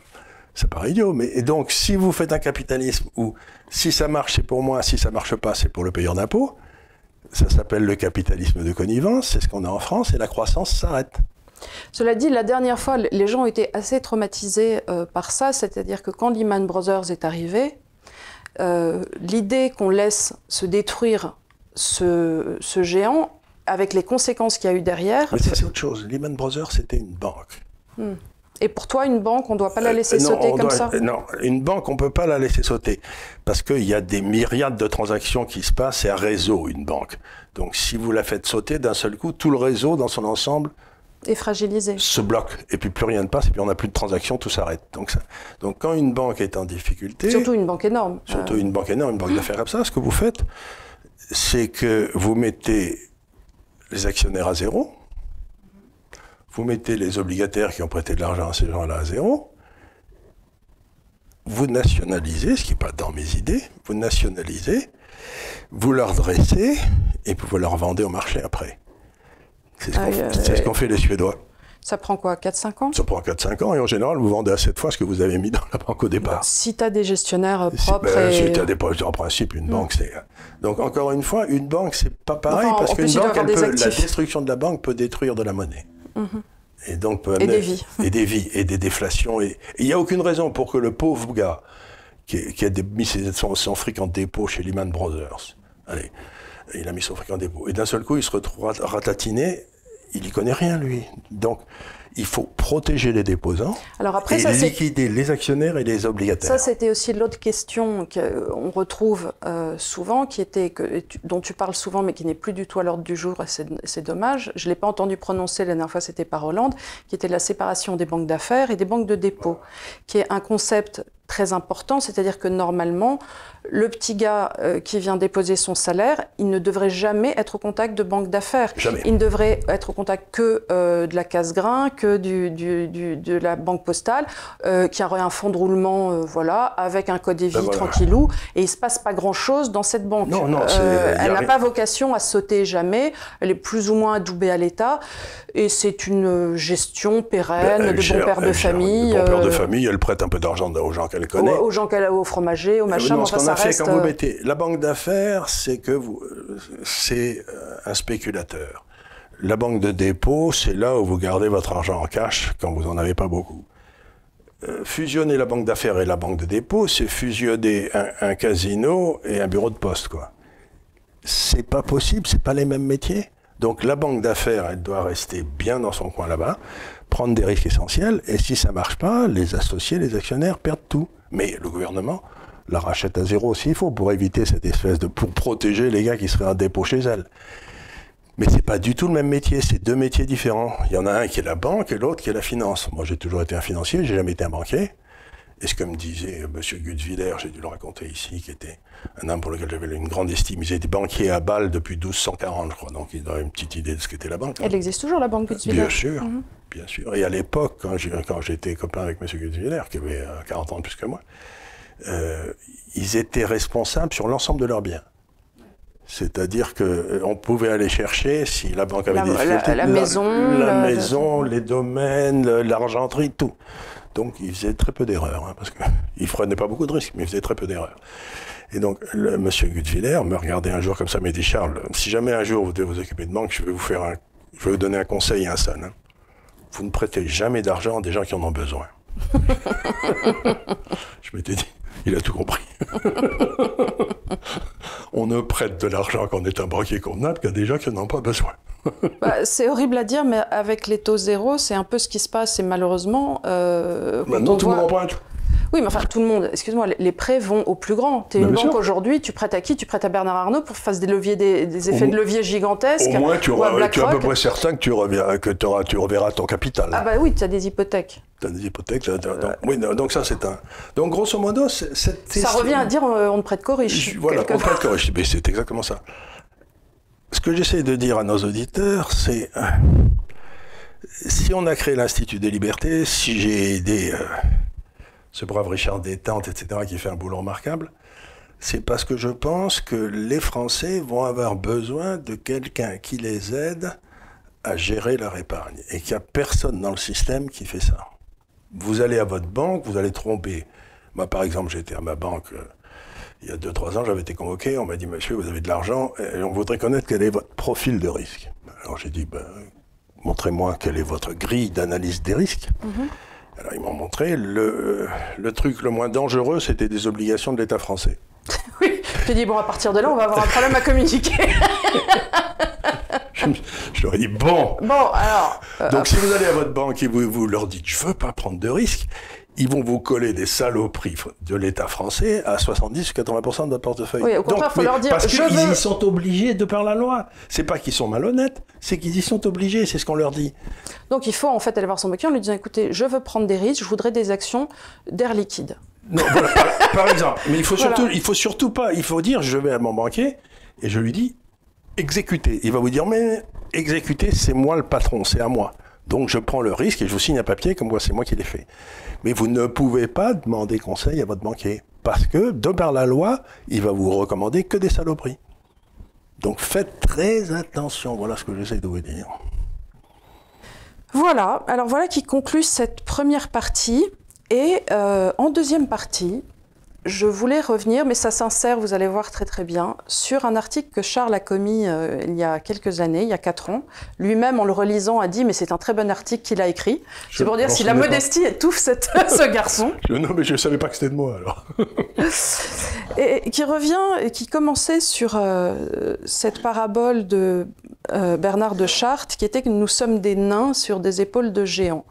ça paraît idiot. Mais et donc, si vous faites un capitalisme où si ça marche, c'est pour moi, si ça marche pas, c'est pour le payeur d'impôts, ça s'appelle le capitalisme de connivence, c'est ce qu'on a en France, et la croissance s'arrête. Cela dit, la dernière fois, les gens ont été assez traumatisés euh, par ça, c'est-à-dire que quand Lehman Brothers est arrivé, euh, l'idée qu'on laisse se détruire ce, géant, avec les conséquences qu'il y a eu derrière... Mais ça, c'est autre chose. Lehman Brothers, c'était une banque. Hmm. Et pour toi, une banque, on ne doit pas la laisser euh, sauter comme ça Non, une banque, on ne peut pas la laisser sauter. Parce qu'il y a des myriades de transactions qui se passent. C'est un réseau, une banque. Donc si vous la faites sauter d'un seul coup, tout le réseau dans son ensemble est fragilisé. Se bloque, et puis plus rien ne passe, et puis on n'a plus de transactions, tout s'arrête. Donc, donc quand une banque est en difficulté... Surtout une banque énorme. Surtout euh. une banque énorme, une banque d'affaires comme ça, ce que vous faites, c'est que vous mettez les actionnaires à zéro, vous mettez les obligataires qui ont prêté de l'argent à ces gens-là à zéro, vous nationalisez, ce qui n'est pas dans mes idées, vous nationalisez, vous leur dressez, et vous leur vendez au marché après. C'est ce qu'ont fait les Suédois. Ça prend quoi 4-5 ans? Ça prend 4-5 ans et en général, vous vendez à cette fois ce que vous avez mis dans la banque au départ. Si tu as des gestionnaires propres. Si, ben, si tu as des en principe, une hmm. banque, c'est. Donc, encore une fois, une banque, c'est pas pareil parce qu'une banque, elle peut, la destruction de la banque peut détruire de la monnaie. Mhm. Et donc, peut et des vies. Et des vies, et des déflations. Et il n'y a aucune raison pour que le pauvre gars qui, a mis son, son fric en dépôt chez Lehman Brothers, allez, il a mis son fric en dépôt, et d'un seul coup, il se retrouve ratatiné il n'y connaît rien, lui. Donc, il faut protéger les déposants Alors après, et liquider les actionnaires et les obligataires. Ça, c'était aussi l'autre question qu'on retrouve euh, souvent, qui était que, dont tu parles souvent, mais qui n'est plus du tout à l'ordre du jour, c'est dommage. Je ne l'ai pas entendu prononcer la dernière fois, c'était par Hollande, qui était la séparation des banques d'affaires et des banques de dépôt, qui est un concept très important, c'est-à-dire que normalement, le petit gars euh, qui vient déposer son salaire, il ne devrait jamais être au contact de banque d'affaires. Il ne devrait être au contact que euh, de la casse grain, que du, de la banque postale, euh, qui aurait un fonds de roulement, voilà, avec un code EVI ben tranquillou, et il ne se passe pas grand-chose dans cette banque. Non, non, elle n'a pas vocation à sauter jamais, elle est plus ou moins adoubée à l'État, et c'est une gestion pérenne ben, de bon père de famille. Bon père de famille, elle prête un peu d'argent aux gens qu'elle connaît. Aux, gens qu'elle a au fromager, au machin, quand vous euh, mettez la banque d'affaires, c'est que vous, c'est euh, un spéculateur. La banque de dépôt, c'est là où vous gardez votre argent en cash quand vous n'en avez pas beaucoup. Euh, fusionner la banque d'affaires et la banque de dépôt, c'est fusionner un, casino et un bureau de poste, quoi. C'est pas possible, c'est pas les mêmes métiers. Donc la banque d'affaires, elle doit rester bien dans son coin là-bas, prendre des risques essentiels, et si ça marche pas, les associés, les actionnaires perdent tout. Mais le gouvernement, la rachète à zéro s'il faut pour éviter cette espèce de pour protéger les gars qui seraient en dépôt chez elle. Mais c'est pas du tout le même métier, c'est deux métiers différents. Il y en a un qui est la banque et l'autre qui est la finance. Moi, j'ai toujours été un financier, j'ai jamais été un banquier. Et ce que me disait M. Gutzwiller, j'ai dû le raconter ici, qui était un homme pour lequel j'avais une grande estime. Il était banquier à Bâle depuis 1240, je crois, donc il a une petite idée de ce qu'était la banque. Elle existe toujours, la banque Gutzwiller Bien sûr, mhm. bien sûr. Et à l'époque, quand j'étais copain avec M. Gutzwiller, qui avait 40 euh, ans de plus que moi, euh, ils étaient responsables sur l'ensemble de leurs biens. C'est-à-dire qu'on euh, pouvait aller chercher, si la banque avait des difficultés, la, maison, la, maison, les domaines, l'argenterie, tout. Donc ils faisaient très peu d'erreurs, hein, parce qu'ils ne prenaient pas beaucoup de risques, mais ils faisaient très peu d'erreurs. Et donc, le, monsieur Gutzwiller me regardait un jour comme ça, m'a dit Charles, si jamais un jour vous devez vous occuper de banque, je vais vous faire un, je vais vous donner un conseil un son. Hein. Vous ne prêtez jamais d'argent à des gens qui en ont besoin. je m'étais dit, il a tout compris. on ne prête de l'argent quand on est un banquier convenable qu'à des gens qui n'en ont pas besoin. Bah, c'est horrible à dire, mais avec les taux zéro, c'est un peu ce qui se passe et malheureusement. Euh, Maintenant, tout le monde emprunte. Oui, mais enfin, tout le monde, excuse-moi, les, prêts vont au plus grand. Tu es une banque aujourd'hui, tu prêtes à qui? Tu prêtes à Bernard Arnault pour faire des, leviers, des, effets de levier gigantesques? Au moins, tu, tu es à peu près certain que tu, reviens, que tu reverras ton capital. Ah bah oui, tu as des hypothèques. Tu as des hypothèques. donc, oui, donc ça, c'est un... Donc, grosso modo, c'est... Ça revient à dire on, ne prête qu'aux riches. Voilà, on prête qu'aux riches. Mais c'est exactement ça. Ce que j'essaie de dire à nos auditeurs, c'est... Euh, si on a créé l'Institut des libertés, si j'ai aidé... Euh, ce brave Richard Détente, etc., qui fait un boulot remarquable, c'est parce que je pense que les Français vont avoir besoin de quelqu'un qui les aide à gérer leur épargne et qu'il n'y a personne dans le système qui fait ça. Vous allez à votre banque, vous allez tromper. Moi, par exemple, j'étais à ma banque euh, il y a 2-3 ans, j'avais été convoqué, on m'a dit, monsieur, vous avez de l'argent et on voudrait connaître quel est votre profil de risque. Alors j'ai dit, ben, montrez-moi quelle est votre grille d'analyse des risques. Mhm. Alors ils m'ont montré, le, le truc le moins dangereux, c'était des obligations de l'État français. oui, j'ai dit, bon, à partir de là, on va avoir un problème à communiquer. je, leur ai dit, bon. Bon, alors. Euh, donc, si vous allez à votre banque et vous, vous leur dites, je veux pas prendre de risques, ils vont vous coller des saloperies de l'État français à 70 ou 80% de votre portefeuille. Oui, au contraire, il faut leur dire. Parce qu'ils y sont obligés de par la loi. C'est pas qu'ils sont malhonnêtes, c'est qu'ils y sont obligés, c'est ce qu'on leur dit. Donc il faut en fait aller voir son banquier en lui disant écoutez, je veux prendre des risques, je voudrais des actions d'air liquide. Non, par, exemple. Mais il faut surtout, il faut surtout pas, il faut dire je vais à mon banquier et je lui dis exécuter. Il va vous dire mais exécuter, c'est moi le patron, c'est à moi. Donc je prends le risque et je vous signe un papier comme moi, c'est moi qui l'ai fait. Mais vous ne pouvez pas demander conseil à votre banquier. Parce que, de par la loi, il va vous recommander que des saloperies. Donc faites très attention. Voilà ce que j'essaie de vous dire. Voilà, alors voilà qui conclut cette première partie. Et euh, en deuxième partie, je voulais revenir, mais ça s'insère, vous allez voir très très bien, sur un article que Charles a commis euh, il y a quelques années, il y a quatre ans. Lui-même, en le relisant, a dit, mais c'est un très bon article qu'il a écrit. C'est pour dire si la modestie étouffe cette, ce garçon. non, mais je ne savais pas que c'était de moi alors. et, qui revient, et qui commençait sur euh, cette parabole de euh, Bernard de Chartres, qui était que nous sommes des nains sur des épaules de géants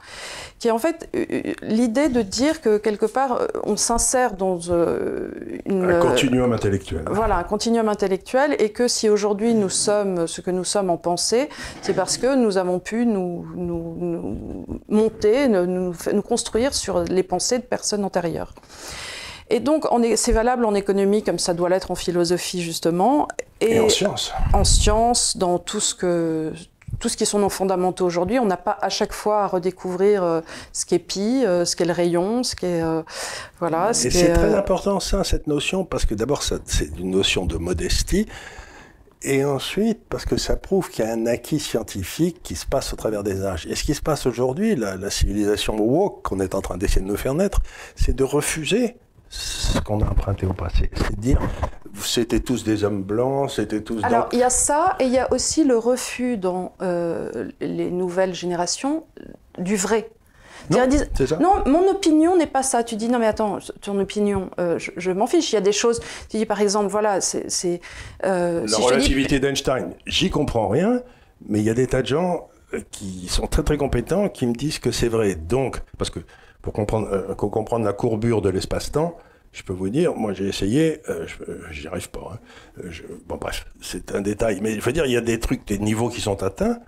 qui est en fait euh, euh, l'idée de dire que quelque part euh, on s'insère dans une, un continuum intellectuel. Voilà, un continuum intellectuel et que si aujourd'hui nous sommes ce que nous sommes en pensée, c'est parce que nous avons pu nous, nous, monter, nous, nous, construire sur les pensées de personnes antérieures. Et donc, c'est valable en économie comme ça doit l'être en philosophie, justement. Et, et, en sciences. En sciences, dans tout ce que, tout ce qui sont nos fondamentaux aujourd'hui. On n'a pas à chaque fois à redécouvrir euh, ce qu'est pi, euh, ce qu'est le rayon, ce qu'est euh, voilà. Et c'est très important ça, cette notion, parce que d'abord c'est une notion de modestie. Et ensuite, parce que ça prouve qu'il y a un acquis scientifique qui se passe au travers des âges. Et ce qui se passe aujourd'hui, la, la civilisation woke qu'on est en train d'essayer de nous faire naître, c'est de refuser ce qu'on a emprunté au passé. C'est dire, c'était tous des hommes blancs, c'était tous... Alors, il y a ça, et il y a aussi le refus dans euh, les nouvelles générations du vrai. Non, ça. non, mon opinion n'est pas ça. Tu dis, non mais attends, ton opinion, euh, je, m'en fiche. Il y a des choses, tu dis par exemple, voilà, c'est... Euh, La relativité d'Einstein, j'y comprends rien, mais il y a des tas de gens qui sont très très compétents qui me disent que c'est vrai. Donc, parce que pour comprendre, euh, la courbure de l'espace-temps, je peux vous dire, moi j'ai essayé, euh, euh j'y arrive pas. Hein. Euh, bon bref, c'est un détail, mais je veux dire, il y a des trucs, des niveaux qui sont atteints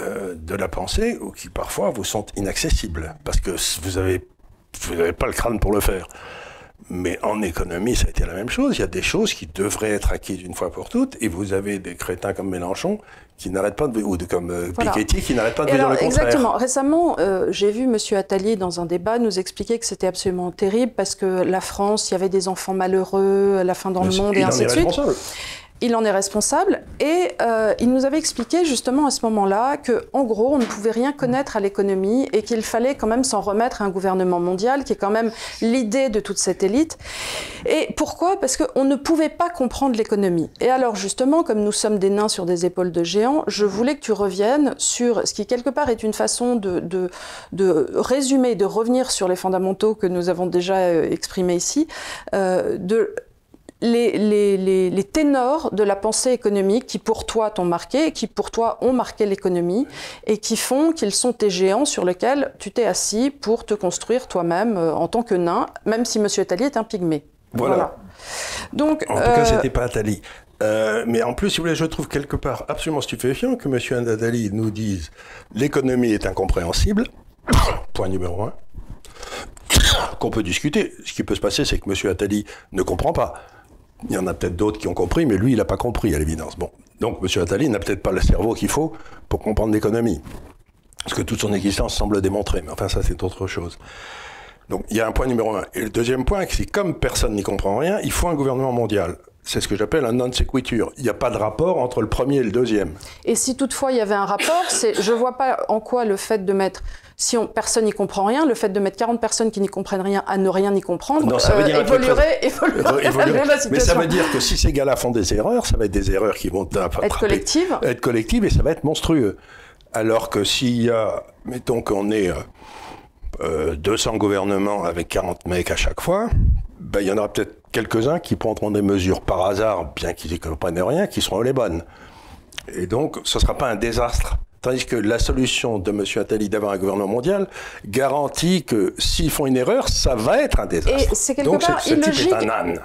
euh, de la pensée ou qui parfois vous sont inaccessibles parce que vous avez vous n'avez pas le crâne pour le faire. Mais en économie, ça a été la même chose. Il y a des choses qui devraient être acquises une fois pour toutes, et vous avez des crétins comme Mélenchon qui n'arrêtent pas de, ou de, comme euh, Piketty qui n'arrêtent pas de dire le contraire. Exactement. Récemment, euh, j'ai vu M. Attalier dans un débat nous expliquer que c'était absolument terrible parce que la France, il y avait des enfants malheureux, la fin dans le monde et ainsi de suite il en est responsable et euh, il nous avait expliqué justement à ce moment-là que, en gros, on ne pouvait rien connaître à l'économie et qu'il fallait quand même s'en remettre à un gouvernement mondial qui est quand même l'idée de toute cette élite. Et pourquoi? Parce qu'on ne pouvait pas comprendre l'économie. Et alors justement, comme nous sommes des nains sur des épaules de géants, je voulais que tu reviennes sur ce qui quelque part est une façon de, de, de résumer, de revenir sur les fondamentaux que nous avons déjà euh, exprimés ici, euh, de les, les, les, ténors de la pensée économique qui pour toi t'ont marqué, qui pour toi ont marqué l'économie, et qui font qu'ils sont tes géants sur lesquels tu t'es assis pour te construire toi-même euh, en tant que nain, même si Monsieur Attali est un pygmée. Voilà. Donc, en tout cas, cas, c'était pas Attali. Euh, mais en plus, si vous voulez, je trouve quelque part absolument stupéfiant que M. Attali nous dise l'économie est incompréhensible, point numéro un, qu'on peut discuter. Ce qui peut se passer, c'est que M. Attali ne comprend pas. Il y en a peut-être d'autres qui ont compris, mais lui, il n'a pas compris, à l'évidence. Bon. Donc, M. Attali n'a peut-être pas le cerveau qu'il faut pour comprendre l'économie. Ce que toute son existence semble démontrer. Mais enfin, ça, c'est autre chose. Donc, il y a un point numéro un. Et le deuxième point, c'est comme personne n'y comprend rien, il faut un gouvernement mondial. C'est ce que j'appelle un non sequitur. Il n'y a pas de rapport entre le premier et le deuxième. Et si toutefois il y avait un rapport, c'est, je ne vois pas en quoi le fait de mettre si on, personne n'y comprend rien, le fait de mettre 40 personnes qui n'y comprennent rien à ne rien y comprendre non, ça veut dire euh, évoluerait, évoluerait, la situation. Mais ça veut dire que si ces gars-là font des erreurs, ça va être des erreurs qui vont être collectives. Être collectives et ça va être monstrueux. Alors que s'il y a, mettons qu'on est euh, 200 gouvernements avec 40 mecs à chaque fois, ben, il y en aura peut-être quelques-uns qui prendront des mesures par hasard, bien qu'ils ne comprennent rien, qui seront les bonnes. Et donc, ce ne sera pas un désastre Tandis que la solution de M. Attali d'avoir un gouvernement mondial garantit que s'ils font une erreur, ça va être un désastre. Et c'est quelque Donc, part illogique.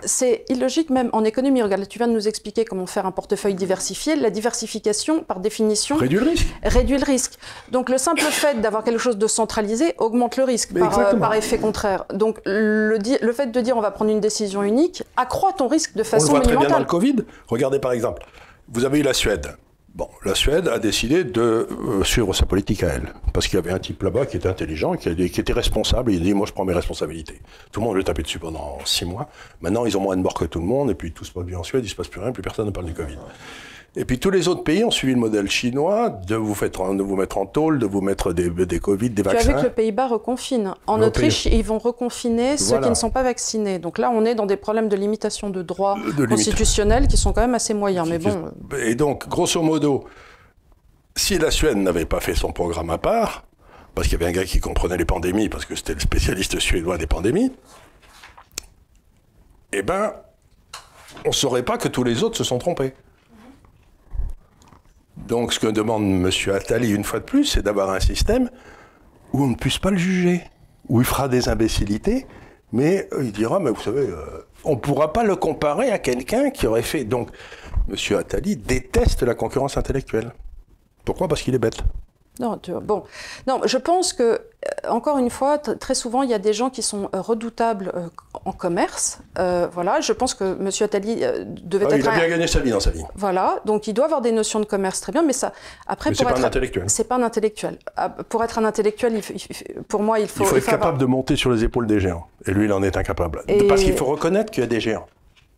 C'est illogique même en économie. Regarde, tu viens de nous expliquer comment faire un portefeuille diversifié. La diversification, par définition, réduit le risque. Réduit le risque. Donc le simple fait d'avoir quelque chose de centralisé augmente le risque par, euh, par, effet contraire. Donc le, le, fait de dire on va prendre une décision unique accroît ton risque de façon on le voit très bien dans le Covid. Regardez par exemple, vous avez eu la Suède. Bon, la Suède a décidé de euh, suivre sa politique à elle. Parce qu'il y avait un type là-bas qui était intelligent, qui, était responsable. Il a dit, moi, je prends mes responsabilités. Tout le monde le tapé dessus pendant six mois. Maintenant, ils ont moins de morts que tout le monde. Et puis, tout se passe bien en Suède, il se passe plus rien, plus personne ne parle du Covid. Et puis tous les autres pays ont suivi le modèle chinois de vous, de vous mettre en tôle, de vous mettre des, des Covid, des vaccins. Tu as vu que le Pays-Bas reconfine. En Autriche, ils vont reconfiner ceux qui ne sont pas vaccinés. Donc là, on est dans des problèmes de limitation de droits constitutionnels qui sont quand même assez moyens. Mais bon. Et donc, grosso modo, si la Suède n'avait pas fait son programme à part, parce qu'il y avait un gars qui comprenait les pandémies, parce que c'était le spécialiste suédois des pandémies, eh ben, on ne saurait pas que tous les autres se sont trompés. Donc ce que demande M. Attali une fois de plus, c'est d'avoir un système où on ne puisse pas le juger, où il fera des imbécilités, mais euh, il dira, mais vous savez, euh, on ne pourra pas le comparer à quelqu'un qui aurait fait. Donc M. Attali déteste la concurrence intellectuelle. Pourquoi? Parce qu'il est bête. Non, bon, non, je pense que euh, encore une fois, très souvent, il y a des gens qui sont euh, redoutables euh, en commerce. voilà, je pense que M. Attali devait ah, être. Il a bien gagné sa vie dans sa vie. Voilà, donc il doit avoir des notions de commerce très bien, mais ça, après, mais pour pas un intellectuel. C'est pas un intellectuel. Ah, pour être un intellectuel, pour moi, il faut. Il faut être capable de monter sur les épaules des géants. Et lui, il en est incapable. Parce qu'il faut reconnaître qu'il y a des géants.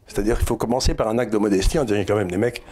C'est-à-dire qu'il faut commencer par un acte de modestie en disant quand même des mecs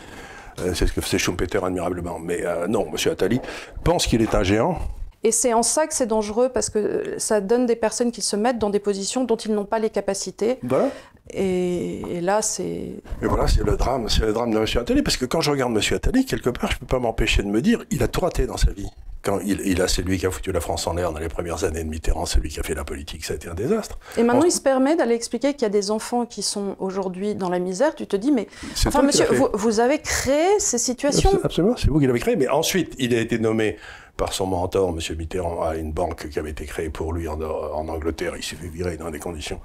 c'est ce que faisait Schumpeter admirablement. Mais euh, non, M. Attali pense qu'il est un géant. Et c'est en ça que c'est dangereux parce que ça donne des personnes qui se mettent dans des positions dont ils n'ont pas les capacités. Voilà. Et, là, c'est. Et voilà, c'est le drame, c'est le drame de M. Attali. Parce que quand je regarde M. Attali, quelque part, je ne peux pas m'empêcher de me dire, il a tout raté dans sa vie. Quand il, a, c'est lui qui a foutu la France en l'air dans les premières années de Mitterrand, c'est lui qui a fait la politique, ça a été un désastre. Et maintenant, il se permet d'aller expliquer qu'il y a des enfants qui sont aujourd'hui dans la misère. Tu te dis, mais enfin, monsieur, vous, avez créé ces situations. Absolument, c'est vous qui l'avez créé. Mais ensuite, il a été nommé par son mentor, M. Mitterrand, à une banque qui avait été créée pour lui en, Angleterre. Il s'est fait virer dans des conditions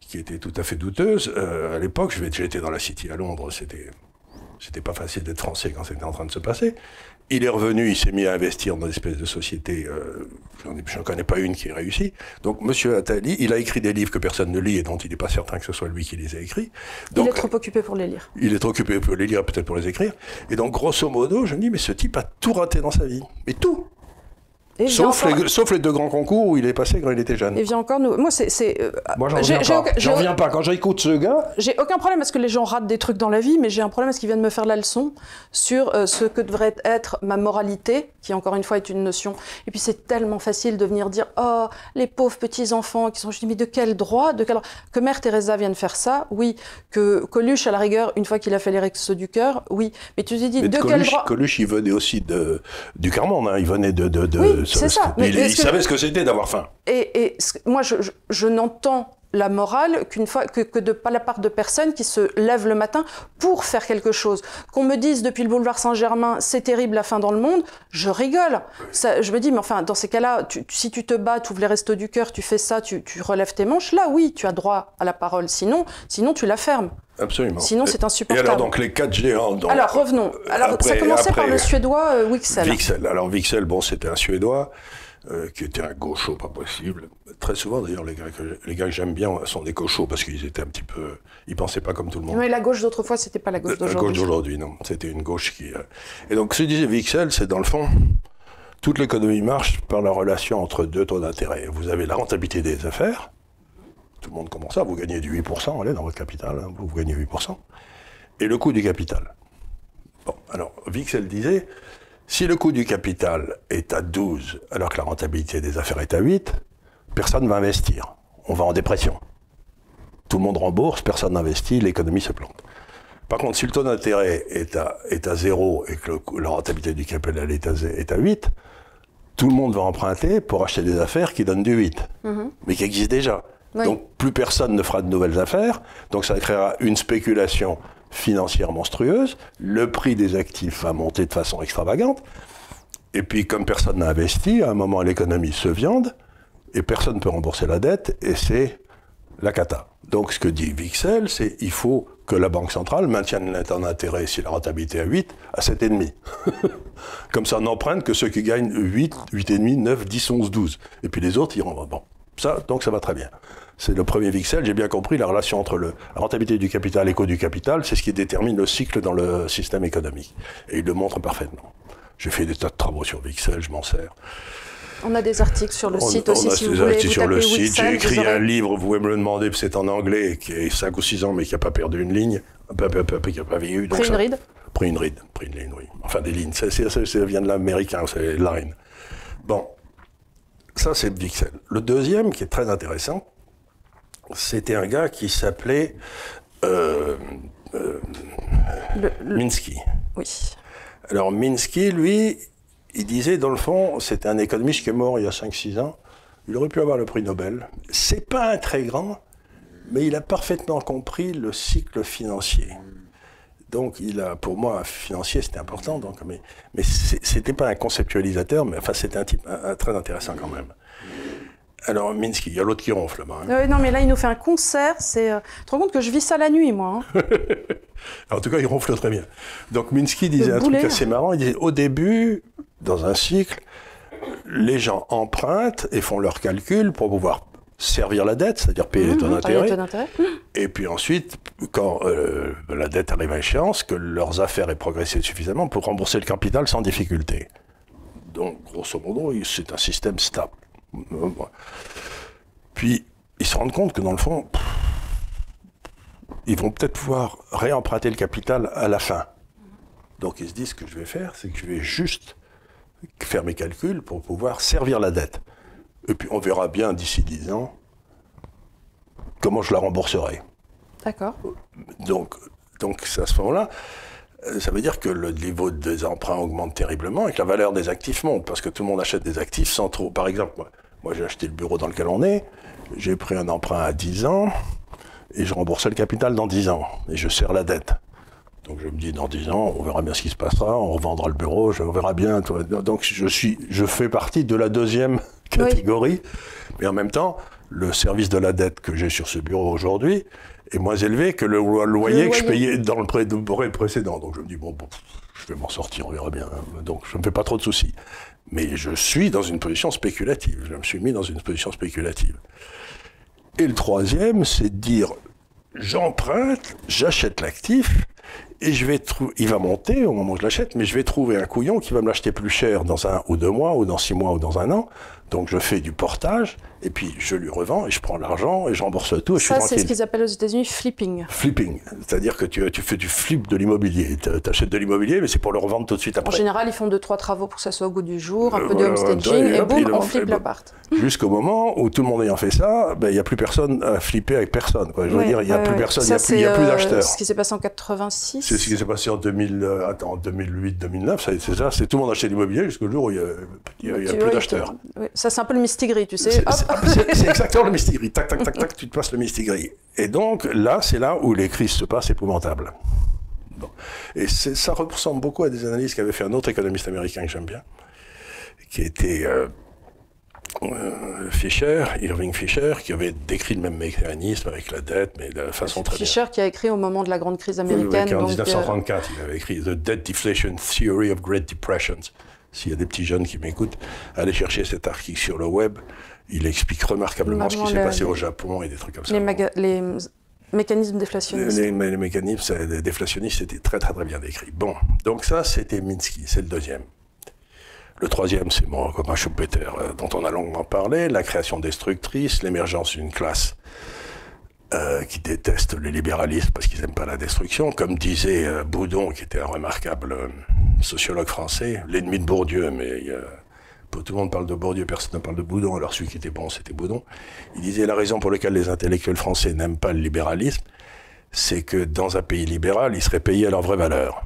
qui étaient tout à fait douteuses. Euh, à l'époque, j'étais dans la City à Londres, c'était c'était pas facile d'être français quand c'était en train de se passer. Il est revenu, il s'est mis à investir dans des espèces de sociétés. Euh, je n'en connais pas une qui ait réussi. Donc, M. Attali, il a écrit des livres que personne ne lit et dont il n'est pas certain que ce soit lui qui les a écrits. Donc, il est trop occupé pour les lire. Il est trop occupé pour les lire, peut-être pour les écrire. Et donc, grosso modo, je me dis, mais ce type a tout raté dans sa vie. Mais tout sauf, les, sauf, les, deux grands concours où il est passé quand il était jeune. Et vient encore nous. Moi, c'est. Moi, j'en reviens pas. J'en reviens pas. Quand j'écoute ce gars. J'ai aucun problème parce que les gens ratent des trucs dans la vie, mais j'ai un problème parce qu'il vient de me faire la leçon sur euh, ce que devrait être ma moralité, qui encore une fois est une notion. Et puis c'est tellement facile de venir dire Oh, les pauvres petits enfants qui sont. Je dis Mais de quel droit, de quel... Que Mère Teresa vienne faire ça, oui. Que Coluche, à la rigueur, une fois qu'il a fait les rexes du cœur, oui. Mais tu te dis de, quel droit? Coluche, il venait aussi de, du Carmonde, hein. il venait de. Ça. Mais il, savait ce que c'était d'avoir faim. Et, et, moi, je, je, n'entends la morale qu'une fois que, que, de pas la part de personnes qui se lèvent le matin pour faire quelque chose. Qu'on me dise depuis le boulevard Saint-Germain c'est terrible la fin dans le monde, je rigole. Ça, je me dis mais enfin dans ces cas-là, si tu te bats, tu ouvres les restos du cœur, tu fais ça, tu, tu, relèves tes manches, là oui tu as droit à la parole. Sinon, sinon tu la fermes. Absolument. Sinon c'est insupportable. Et alors donc les quatre géants. Donc, alors revenons. Alors après, ça commençait par le suédois euh, Wixel. Wixel. Alors Wixel, bon c'était un suédois. Euh, qui était un gaucho pas possible. Très souvent, d'ailleurs, les gars que, les gars que j'aime bien sont des gauchos parce qu'ils étaient un petit peu. Ils pensaient pas comme tout le monde. Mais la gauche d'autrefois, c'était pas la gauche d'aujourd'hui. La gauche d'aujourd'hui, non. C'était une gauche qui. Euh, et donc, ce que disait Wixel, c'est dans le fond, toute l'économie marche par la relation entre deux taux d'intérêt. Vous avez la rentabilité des affaires. Tout le monde commence ça. Vous gagnez du 8%, allez, dans votre capital, hein, vous, gagnez 8%. Et le coût du capital. Bon, alors, Wixel disait si le coût du capital est à 12 alors que la rentabilité des affaires est à 8, personne ne va investir. On va en dépression. Tout le monde rembourse, personne n'investit, l'économie se plante. Par contre, si le taux d'intérêt est à, est à 0 et que la rentabilité du capital est à, est à 8, tout le monde va emprunter pour acheter des affaires qui donnent du 8, mm-hmm. mais qui existent déjà. Donc plus personne ne fera de nouvelles affaires, donc ça créera une spéculation financière monstrueuse, le prix des actifs va monter de façon extravagante, et puis comme personne n'a investi, à un moment l'économie se viande, et personne ne peut rembourser la dette, et c'est la cata. Donc ce que dit Vixel, c'est il faut que la Banque centrale maintienne l'intérêt si la rentabilité est à 8, à 7,5. Comme ça, on n'emprunte que ceux qui gagnent 8, 8,5, 9, 10, 11, 12. Et puis les autres iront. Bon, ça, donc ça va très bien. C'est le premier VIXEL. J'ai bien compris la relation entre le, la rentabilité du capital et coût du capital. C'est ce qui détermine le cycle dans le système économique. Et il le montre parfaitement. J'ai fait des tas de travaux sur VIXEL, je m'en sers. On a des articles sur le site aussi, on a si des vous articles sur le site. J'ai écrit vous aurez- un livre, vous pouvez me le demander, c'est en anglais, qui est 5 ou 6 ans, mais qui n'a pas perdu une ligne. Qui n'a pas vieilli. Pris une ride Pris une ride, pris une ligne, oui. Enfin, des lignes. Ça vient de l'américain, c'est line. Bon, ça, c'est Vixel. Le deuxième, qui est très intéressant, c'était un gars qui s'appelait euh, euh, Le- le- Minsky. Oui. Alors Minsky, lui, il disait, dans le fond, c'était un économiste qui est mort il y a 5-6 ans. Il aurait pu avoir le prix Nobel. C'est pas un très grand, mais il a parfaitement compris le cycle financier. Donc, il a, pour moi, financier, c'était important. Donc, mais, mais c'était pas un conceptualisateur, mais enfin, c'était un type un- un très intéressant quand même. Alors, Minsky, il y a l'autre qui ronfle là-bas. hein. Euh, non, mais là, il nous fait un concert. C'est. euh, Tu te rends compte que je vis ça la nuit, moi. hein. En tout cas, il ronfle très bien. Donc Minsky disait Le un truc assez marrant. Il disait au début, dans un cycle, les gens empruntent et font leurs calculs pour pouvoir servir la dette, c'est-à-dire payer les taux Mmh, les d'intérêt. taux d'intérêt. Et puis ensuite, quand euh, la dette arrive à échéance, que leurs affaires aient progressé suffisamment pour rembourser le capital sans difficulté. Donc, grosso modo, c'est un système stable. Bon. Puis, ils se rendent compte que dans le fond, pff, ils vont peut-être pouvoir réemprunter le capital à la fin. Donc, ils se disent, ce que je vais faire, c'est que je vais juste faire mes calculs pour pouvoir servir la dette. Et puis, on verra bien d'ici 10 ans comment je la rembourserai. D'accord. Donc, donc à ce moment-là, euh, ça veut dire que le niveau des emprunts augmente terriblement et que la valeur des actifs monte, parce que tout le monde achète des actifs sans trop. Par exemple, moi, moi j'ai acheté le bureau dans lequel on est, j'ai pris un emprunt à 10 ans et je remboursais le capital dans 10 ans et je serre la dette. Donc je me dis dans 10 ans, on verra bien ce qui se passera, on revendra le bureau, on verra bien. toi. Donc je suis, je fais partie de la deuxième catégorie, mais en même temps, le service de la dette que j'ai sur ce bureau aujourd'hui est moins élevé que le lo- loyer que je payais dans le pré- pré- précédent. Donc je me dis bon, bon, je vais m'en sortir, on verra bien. Donc je ne me fais pas trop de soucis. Mais je suis dans une position spéculative. Je me suis mis dans une position spéculative. Et le troisième, c'est de dire j'emprunte, j'achète l'actif et je vais il va monter au moment où je l'achète, mais je vais trouver un couillon qui va me l'acheter plus cher dans un ou deux mois, ou dans six mois, ou dans un an. Donc je fais du portage, et puis je lui revends, et je prends l'argent, et je rembourse tout, et je suis Ça, c'est ce qu'ils appellent aux États-Unis flipping. Flipping, c'est-à-dire que tu, tu fais du flip de l'immobilier. Tu achètes de l'immobilier, mais c'est pour le revendre tout de suite En après. général, ils font deux, trois travaux pour que ça soit au goût du jour, un Euh, peu de voilà, homestaging, et et boum, on flippe boum. l'appart. Jusqu'au moment où tout le monde ayant fait ça, ben, il n'y a plus personne à flipper avec personne. quoi. Je veux Ouais, dire, il n'y a plus personne, il n'y a plus, a c'est, euh, d'acheteurs. Ce qui s'est passé en 86. C'est ce qui s'est passé en 2000, euh, 2008-2009, c'est ça, c'est tout le monde achetait l'immobilier jusqu'au jour où il n'y a, a, plus d'acheteurs. Ça, c'est un peu le mistigris, tu sais. C'est exactement le mistigris. Tac, tac, tac, tac, tu te passes le mistigris. Et donc, là, c'est là où les crises se passent épouvantables. Et ça ressemble beaucoup à des analyses qu'avait fait un autre économiste américain que j'aime bien, qui était euh, euh, Fisher, Irving Fisher, qui avait décrit le même mécanisme avec la dette, mais de façon très Fisher qui a écrit au moment de la grande crise américaine. en 1934, il avait écrit The Debt Deflation Theory of Great Depressions. S'il y a des petits jeunes qui m'écoutent, allez chercher cet article sur le web. Il explique remarquablement ce qui s'est passé au Japon et des trucs comme ça. Les, mécanismes déflationnistes. Les, les mécanismes déflationnistes, c'était très, très très bien décrit. Bon, donc ça, c'était Minsky, c'est le deuxième. Le troisième, c'est mon copain Schumpeter, euh, dont on a longuement parlé, la création destructrice, l'émergence d'une classe euh, qui déteste les libéralistes parce qu'ils n'aiment pas la destruction. Comme disait euh, Boudon, qui était un remarquable sociologue français, l'ennemi de Bourdieu, mais tout le monde parle de Bourdieu, personne ne parle de Boudon, alors celui qui était bon, c'était Boudon. Il disait la raison pour laquelle les intellectuels français n'aiment pas le libéralisme, c'est que dans un pays libéral, ils seraient payés à leur vraie valeur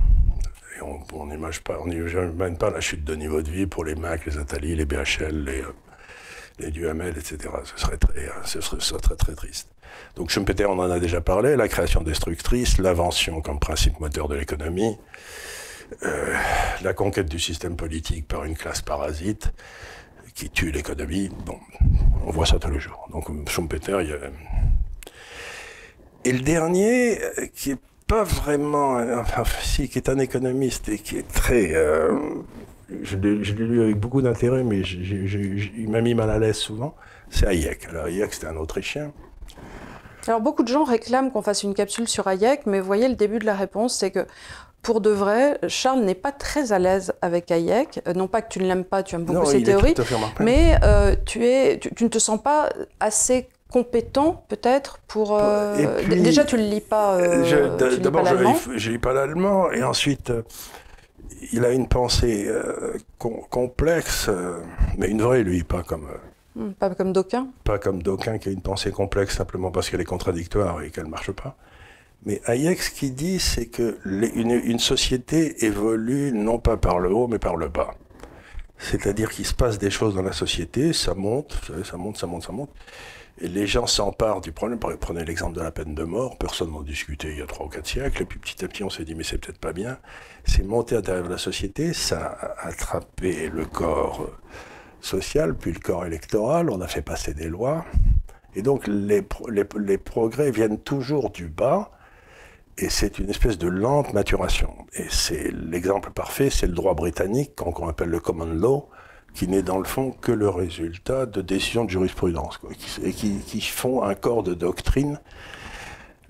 on n'imagine pas, pas la chute de niveau de vie pour les MAC, les Atali, les BHL, les, euh, les Duhamel, etc. Ce serait très, euh, ce serait, très, très triste. Donc Schumpeter, on en a déjà parlé, la création destructrice, l'invention comme principe moteur de l'économie, euh, la conquête du système politique par une classe parasite qui tue l'économie. Bon, on voit ça tous les jours. Donc Schumpeter, il y a... Et le dernier, qui est pas vraiment, enfin, si, qui est un économiste et qui est très. Euh, je l'ai lu avec beaucoup d'intérêt, mais il m'a mis mal à l'aise souvent. C'est Hayek. Alors, Hayek, c'était un Autrichien. Alors, beaucoup de gens réclament qu'on fasse une capsule sur Hayek, mais vous voyez, le début de la réponse, c'est que pour de vrai, Charles n'est pas très à l'aise avec Hayek. Euh, non pas que tu ne l'aimes pas, tu aimes beaucoup ses théories, mais euh, tu, es, tu, ne te sens pas assez compétent peut-être pour... Euh, déjà, tu ne lis pas euh, D'abord, je ne lis pas l'allemand, et ensuite, euh, il a une pensée complexe, mais une vraie, lui, pas comme... Hmm, pas comme d'aucun Pas comme d'aucun qui a une pensée complexe simplement parce qu'elle est contradictoire et qu'elle ne marche pas. Mais Hayek, ce qu'il dit, c'est que une, société évolue non pas par le haut, mais par le bas. C'est-à-dire qu'il se passe des choses dans la société, ça monte, ça monte, ça monte, ça monte. Et les gens s'emparent du problème. Prenez l'exemple de la peine de mort. Personne n'en discutait il y a trois ou quatre siècles. Et puis petit à petit, on s'est dit, mais c'est peut-être pas bien. C'est monté à l'intérieur de la société. Ça a attrapé le corps social, puis le corps électoral. On a fait passer des lois. Et donc, les, les, progrès viennent toujours du bas. Et c'est une espèce de lente maturation. Et c'est l'exemple parfait, c'est le droit britannique, qu'on appelle le common law, qui n'est dans le fond que le résultat de décisions de jurisprudence, et qui, font un corps de doctrine.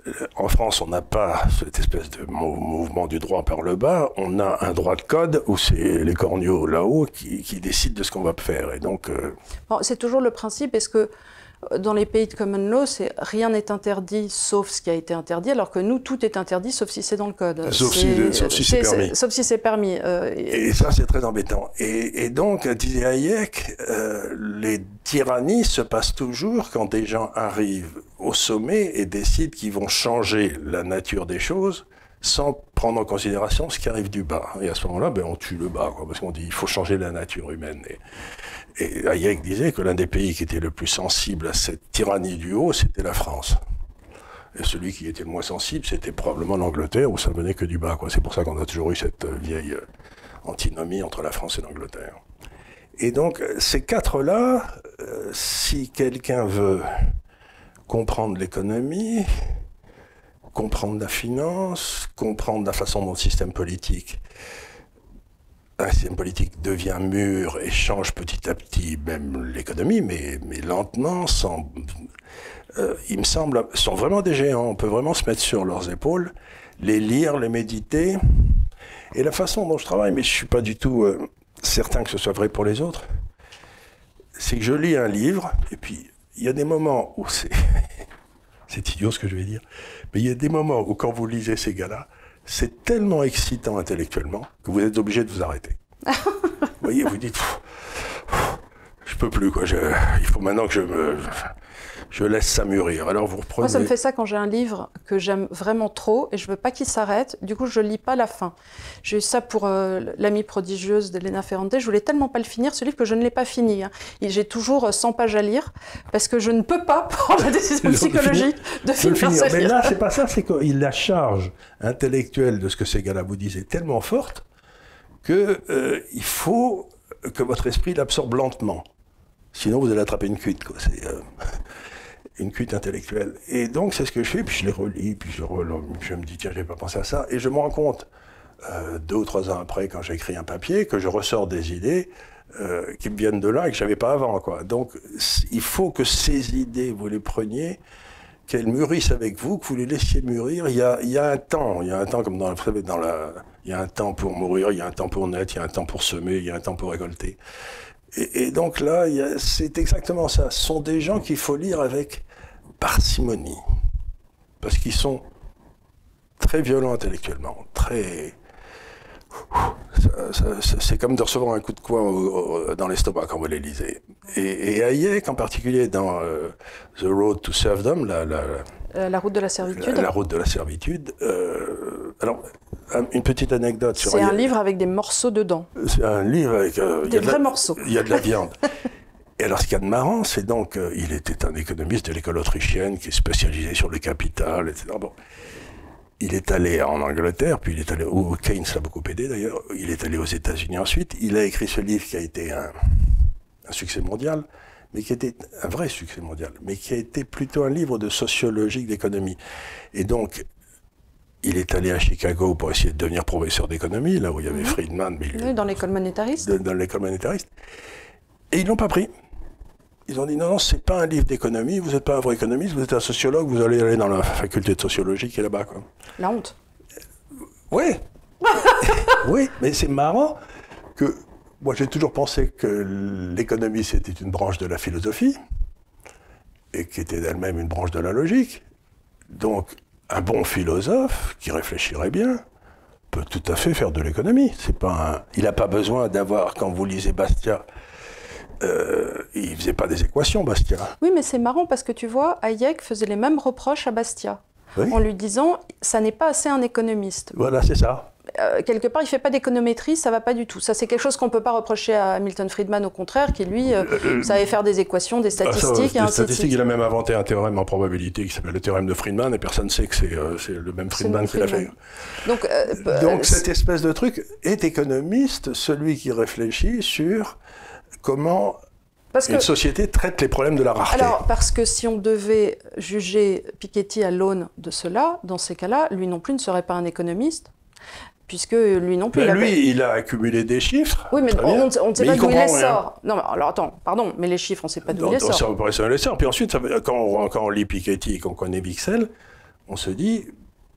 Euh, en France, on n'a pas cette espèce de mouvement du droit par le bas, on a un droit de code où c'est les corneaux là-haut qui, décident de ce qu'on va faire. Et donc, euh, c'est toujours le principe, est-ce que dans les pays de common law, c'est rien n'est interdit sauf ce qui a été interdit, alors que nous, tout est interdit sauf si c'est dans le code. Sauf si, c'est permis. Sauf si c'est permis. Euh, et, ça, c'est très embêtant. Et, donc, disait Hayek, euh, les tyrannies se passent toujours quand des gens arrivent au sommet et décident qu'ils vont changer la nature des choses sans prendre en considération ce qui arrive du bas. Et à ce moment-là, ben, on tue le bas, parce qu'on dit il faut changer la nature humaine. Et, et Hayek disait que l'un des pays qui était le plus sensible à cette tyrannie du haut, c'était la France. Et celui qui était le moins sensible, c'était probablement l'Angleterre, où ça venait que du bas. C'est pour ça qu'on a toujours eu cette vieille euh, antinomie entre la France et l'Angleterre. Et donc, ces quatre-là, euh, si quelqu'un veut comprendre l'économie, comprendre la finance, comprendre la façon dont le système politique un système politique devient mûr et change petit à petit même l'économie, mais, mais lentement, sans, euh, il me semble, sont vraiment des géants. On peut vraiment se mettre sur leurs épaules, les lire, les méditer. Et la façon dont je travaille, mais je suis pas du tout euh, certain que ce soit vrai pour les autres, c'est que je lis un livre, et puis il y a des moments où c'est... c'est idiot ce que je vais dire, mais il y a des moments où quand vous lisez ces gars-là, c'est tellement excitant intellectuellement que vous êtes obligé de vous arrêter. vous voyez, vous dites, je peux plus, quoi. il faut maintenant que je me, je laisse ça mûrir. Alors vous reprenez. Moi, ça me fait ça quand j'ai un livre que j'aime vraiment trop et je veux pas qu'il s'arrête. Du coup, je lis pas la fin. J'ai eu ça pour euh, L'amie prodigieuse d'Elena Ferrante. Je voulais tellement pas le finir, ce livre, que je ne l'ai pas fini. Hein. J'ai toujours 100 pages à lire parce que je ne peux pas prendre la décision psychologique de finir, finir. Mais là, c'est pas ça, c'est qu'il la charge intellectuelle de ce que ces gars-là vous disent est tellement forte que euh, il faut que votre esprit l'absorbe lentement. Sinon, vous allez attraper une cuite. Quoi. C'est, euh, une cuite intellectuelle. Et donc, c'est ce que je fais, puis je les relis, puis je, me dis, tiens, j'ai pas pensé à ça. Et je me rends compte, euh, deux ou trois ans après, quand j'écris un papier, que je ressors des idées euh, qui me viennent de là et que j'avais pas avant. Quoi. Donc, il faut que ces idées, vous les preniez, qu'elles mûrissent avec vous, que vous les laissiez mûrir. Il y a, il y a un temps, il y a un temps comme dans, dans la, il y a un temps pour mourir, il y a un temps pour naître, il y a un temps pour semer, il y a un temps pour récolter. Et, donc là, c'est exactement ça. Ce sont des gens qu'il faut lire avec parcimonie. Parce qu'ils sont très violents intellectuellement, très... C'est comme de recevoir un coup de coin dans l'estomac quand vous les lisez. Et, et Hayek, en particulier dans euh, The Road to Serfdom, la, la, euh, la route de la servitude. La, route de la servitude. Euh, alors, une petite anecdote sur. C'est un livre avec des morceaux dedans. C'est un livre avec. Des vrais morceaux. Il y a de la viande. Et alors, ce qu'il y a de marrant, c'est donc, il était un économiste de l'école autrichienne qui est spécialisé sur le capital, etc. Bon. Il est allé en Angleterre, puis il est allé, où Keynes l'a beaucoup aidé d'ailleurs, il est allé aux États-Unis ensuite. Il a écrit ce livre qui a été un, un succès mondial, mais qui était un vrai succès mondial, mais qui a été plutôt un livre de sociologie d'économie. Et donc, il est allé à Chicago pour essayer de devenir professeur d'économie, là où il y avait mhm. Friedman. oui, dans l'école monétariste. dans l'école monétariste. Et ils l'ont pas pris. Ils ont dit non, non, c'est pas un livre d'économie, vous n'êtes pas un vrai économiste, vous êtes un sociologue, vous allez aller dans la faculté de sociologie qui est là-bas. Quoi. La honte. Oui. oui, mais c'est marrant que moi, j'ai toujours pensé que l'économie, c'était une branche de la philosophie, et qui était d'elle-même une branche de la logique. Donc, un bon philosophe, qui réfléchirait bien, peut tout à fait faire de l'économie. C'est pas Il n'a pas besoin d'avoir, quand vous lisez Bastia, euh, il faisait pas des équations, Bastia. Oui, mais c'est marrant parce que tu vois, Hayek faisait les mêmes reproches à Bastia. En lui disant, ça n'est pas assez un économiste. Voilà, c'est ça. Euh, quelque part, il fait pas d'économétrie, ça va pas du tout. Ça, c'est quelque chose qu'on peut pas reprocher à Milton Friedman, au contraire, qui lui euh, euh, savait faire des équations, des ah, statistiques. des statistiques, il a même inventé un théorème en probabilité qui s'appelle le théorème de Friedman, et personne ne sait que c'est le même Friedman qui l'a fait. Donc, Donc cette espèce de truc est économiste, celui qui réfléchit sur comment parce une société traite les problèmes de la rareté. Alors, parce que si on devait juger Piketty à l'aune de cela, dans ces cas-là, lui non plus ne serait pas un économiste, puisque lui non plus. Ben lui, il a accumulé des chiffres. Oui, mais on, ne sait pas d'où il les sort. Non, mais alors attends, pardon, mais les chiffres, on ne sait pas d'où il les sort. On sait pas les sort. Puis ensuite, quand, on, quand on lit Piketty et qu'on connaît Bixel, on se dit,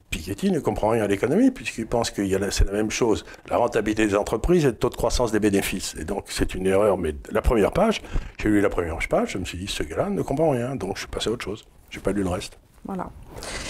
Piketty ne comprend rien à l'économie puisqu'il pense que c'est la même chose. La rentabilité des entreprises et le taux de croissance des bénéfices. Et donc c'est une erreur. Mais la première page, j'ai lu la première page, je me suis dit ce gars-là ne comprend rien, donc je suis passé à autre chose. J'ai pas lu le reste. Voilà.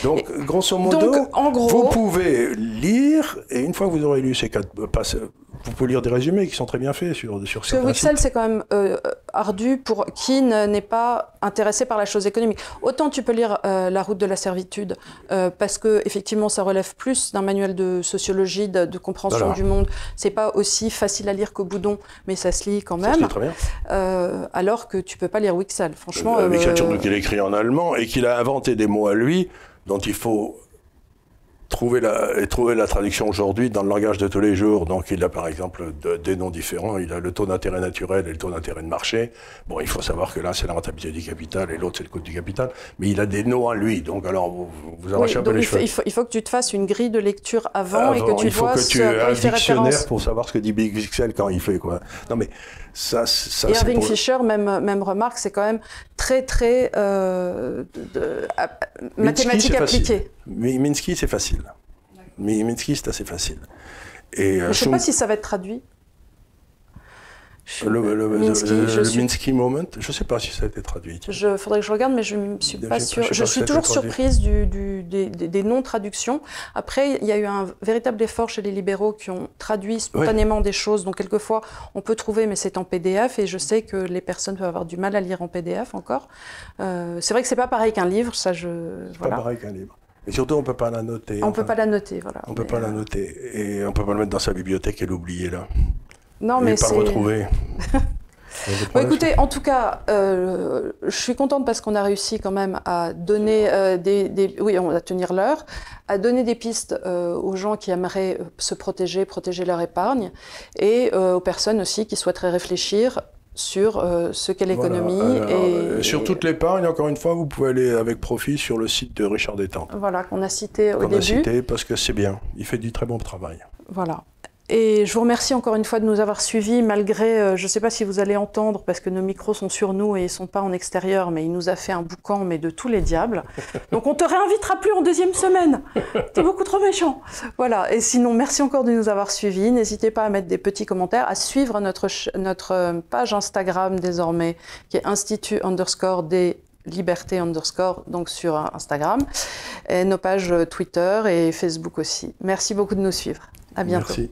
Donc, grosso modo, vous pouvez lire, et une fois que vous aurez lu ces quatre passages, vous pouvez lire des résumés qui sont très bien faits sur, sur Parce que Wixel, c'est quand même euh, ardu pour qui n'est pas intéressé par la chose économique. Autant tu peux lire euh, La route de la servitude, euh, parce que effectivement, ça relève plus d'un manuel de sociologie, de, compréhension du monde. C'est pas aussi facile à lire qu'au boudon, mais ça se lit quand même. Ça se lit très bien. alors que tu peux pas lire Wixel, franchement. Wixel, surtout qu'il écrit en allemand et qu'il a inventé des mots à lui dont il faut trouver la, et trouver la traduction aujourd'hui dans le langage de tous les jours. Donc il a par exemple des noms différents. Il a le taux d'intérêt naturel et le taux d'intérêt de marché. Bon, il faut savoir que là c'est la rentabilité du capital et l'autre c'est le coût du capital. Mais il a des noms à lui. Donc alors vous, vous arrachez un peu les cheveux. Il faut, il faut, que tu te fasses une grille de lecture avant, et que tu il faut que tu aies un dictionnaire pour savoir ce que dit Big Pixel quand il fait quoi. Non mais ça, ça Irving Fisher, même, même remarque, c'est quand même très très euh, mathématiques appliquées. Minsky c'est facile. Minsky, c'est assez facile. Et, euh, je ne sais pas si ça va être traduit. Le, Minsky, Moment, je ne sais pas si ça a été traduit. Il faudrait que je regarde, mais je ne suis pas sûre. Je, suis toujours surprise du, des, des non-traductions. Après, il y a eu un véritable effort chez les libéraux qui ont traduit spontanément des choses. Donc, quelquefois, on peut trouver, mais c'est en PDF. Et je sais que les personnes peuvent avoir du mal à lire en PDF encore. Euh, c'est vrai que c'est pas pareil qu'un livre, ça je. Voilà. pas pareil qu'un livre. Et surtout, on ne peut pas la noter. On ne peut pas la noter, voilà. On ne peut pas la euh, noter. Et on ne peut pas le mettre dans sa bibliothèque et l'oublier là. Non, mais c'est. pas le retrouver. bon, écoutez, en tout cas, euh, je suis contente parce qu'on a réussi quand même à donner euh, des, Oui, on va tenir l'heure, à donner des pistes euh, aux gens qui aimeraient se protéger, protéger leur épargne, et aux personnes aussi qui souhaiteraient réfléchir sur ce qu'est l'économie. et, sur toute l'épargne, encore une fois, vous pouvez aller avec profit sur le site de Richard Détente. Voilà, qu'on a cité au début. Qu'on a cité parce que c'est bien, il fait du très bon travail. Voilà. Et je vous remercie encore une fois de nous avoir suivis, malgré, euh, je ne sais pas si vous allez entendre, parce que nos micros sont sur nous et ils ne sont pas en extérieur, mais il nous a fait un boucan, mais de tous les diables. Donc on te réinvitera plus en deuxième semaine. T'es beaucoup trop méchant. Voilà. Et sinon, merci encore de nous avoir suivis. N'hésitez pas à mettre des petits commentaires, à suivre notre, notre euh, page Instagram désormais, qui est Institut underscore des libertés underscore, donc sur Instagram, et nos pages Twitter et Facebook aussi. Merci beaucoup de nous suivre. À bientôt. Merci.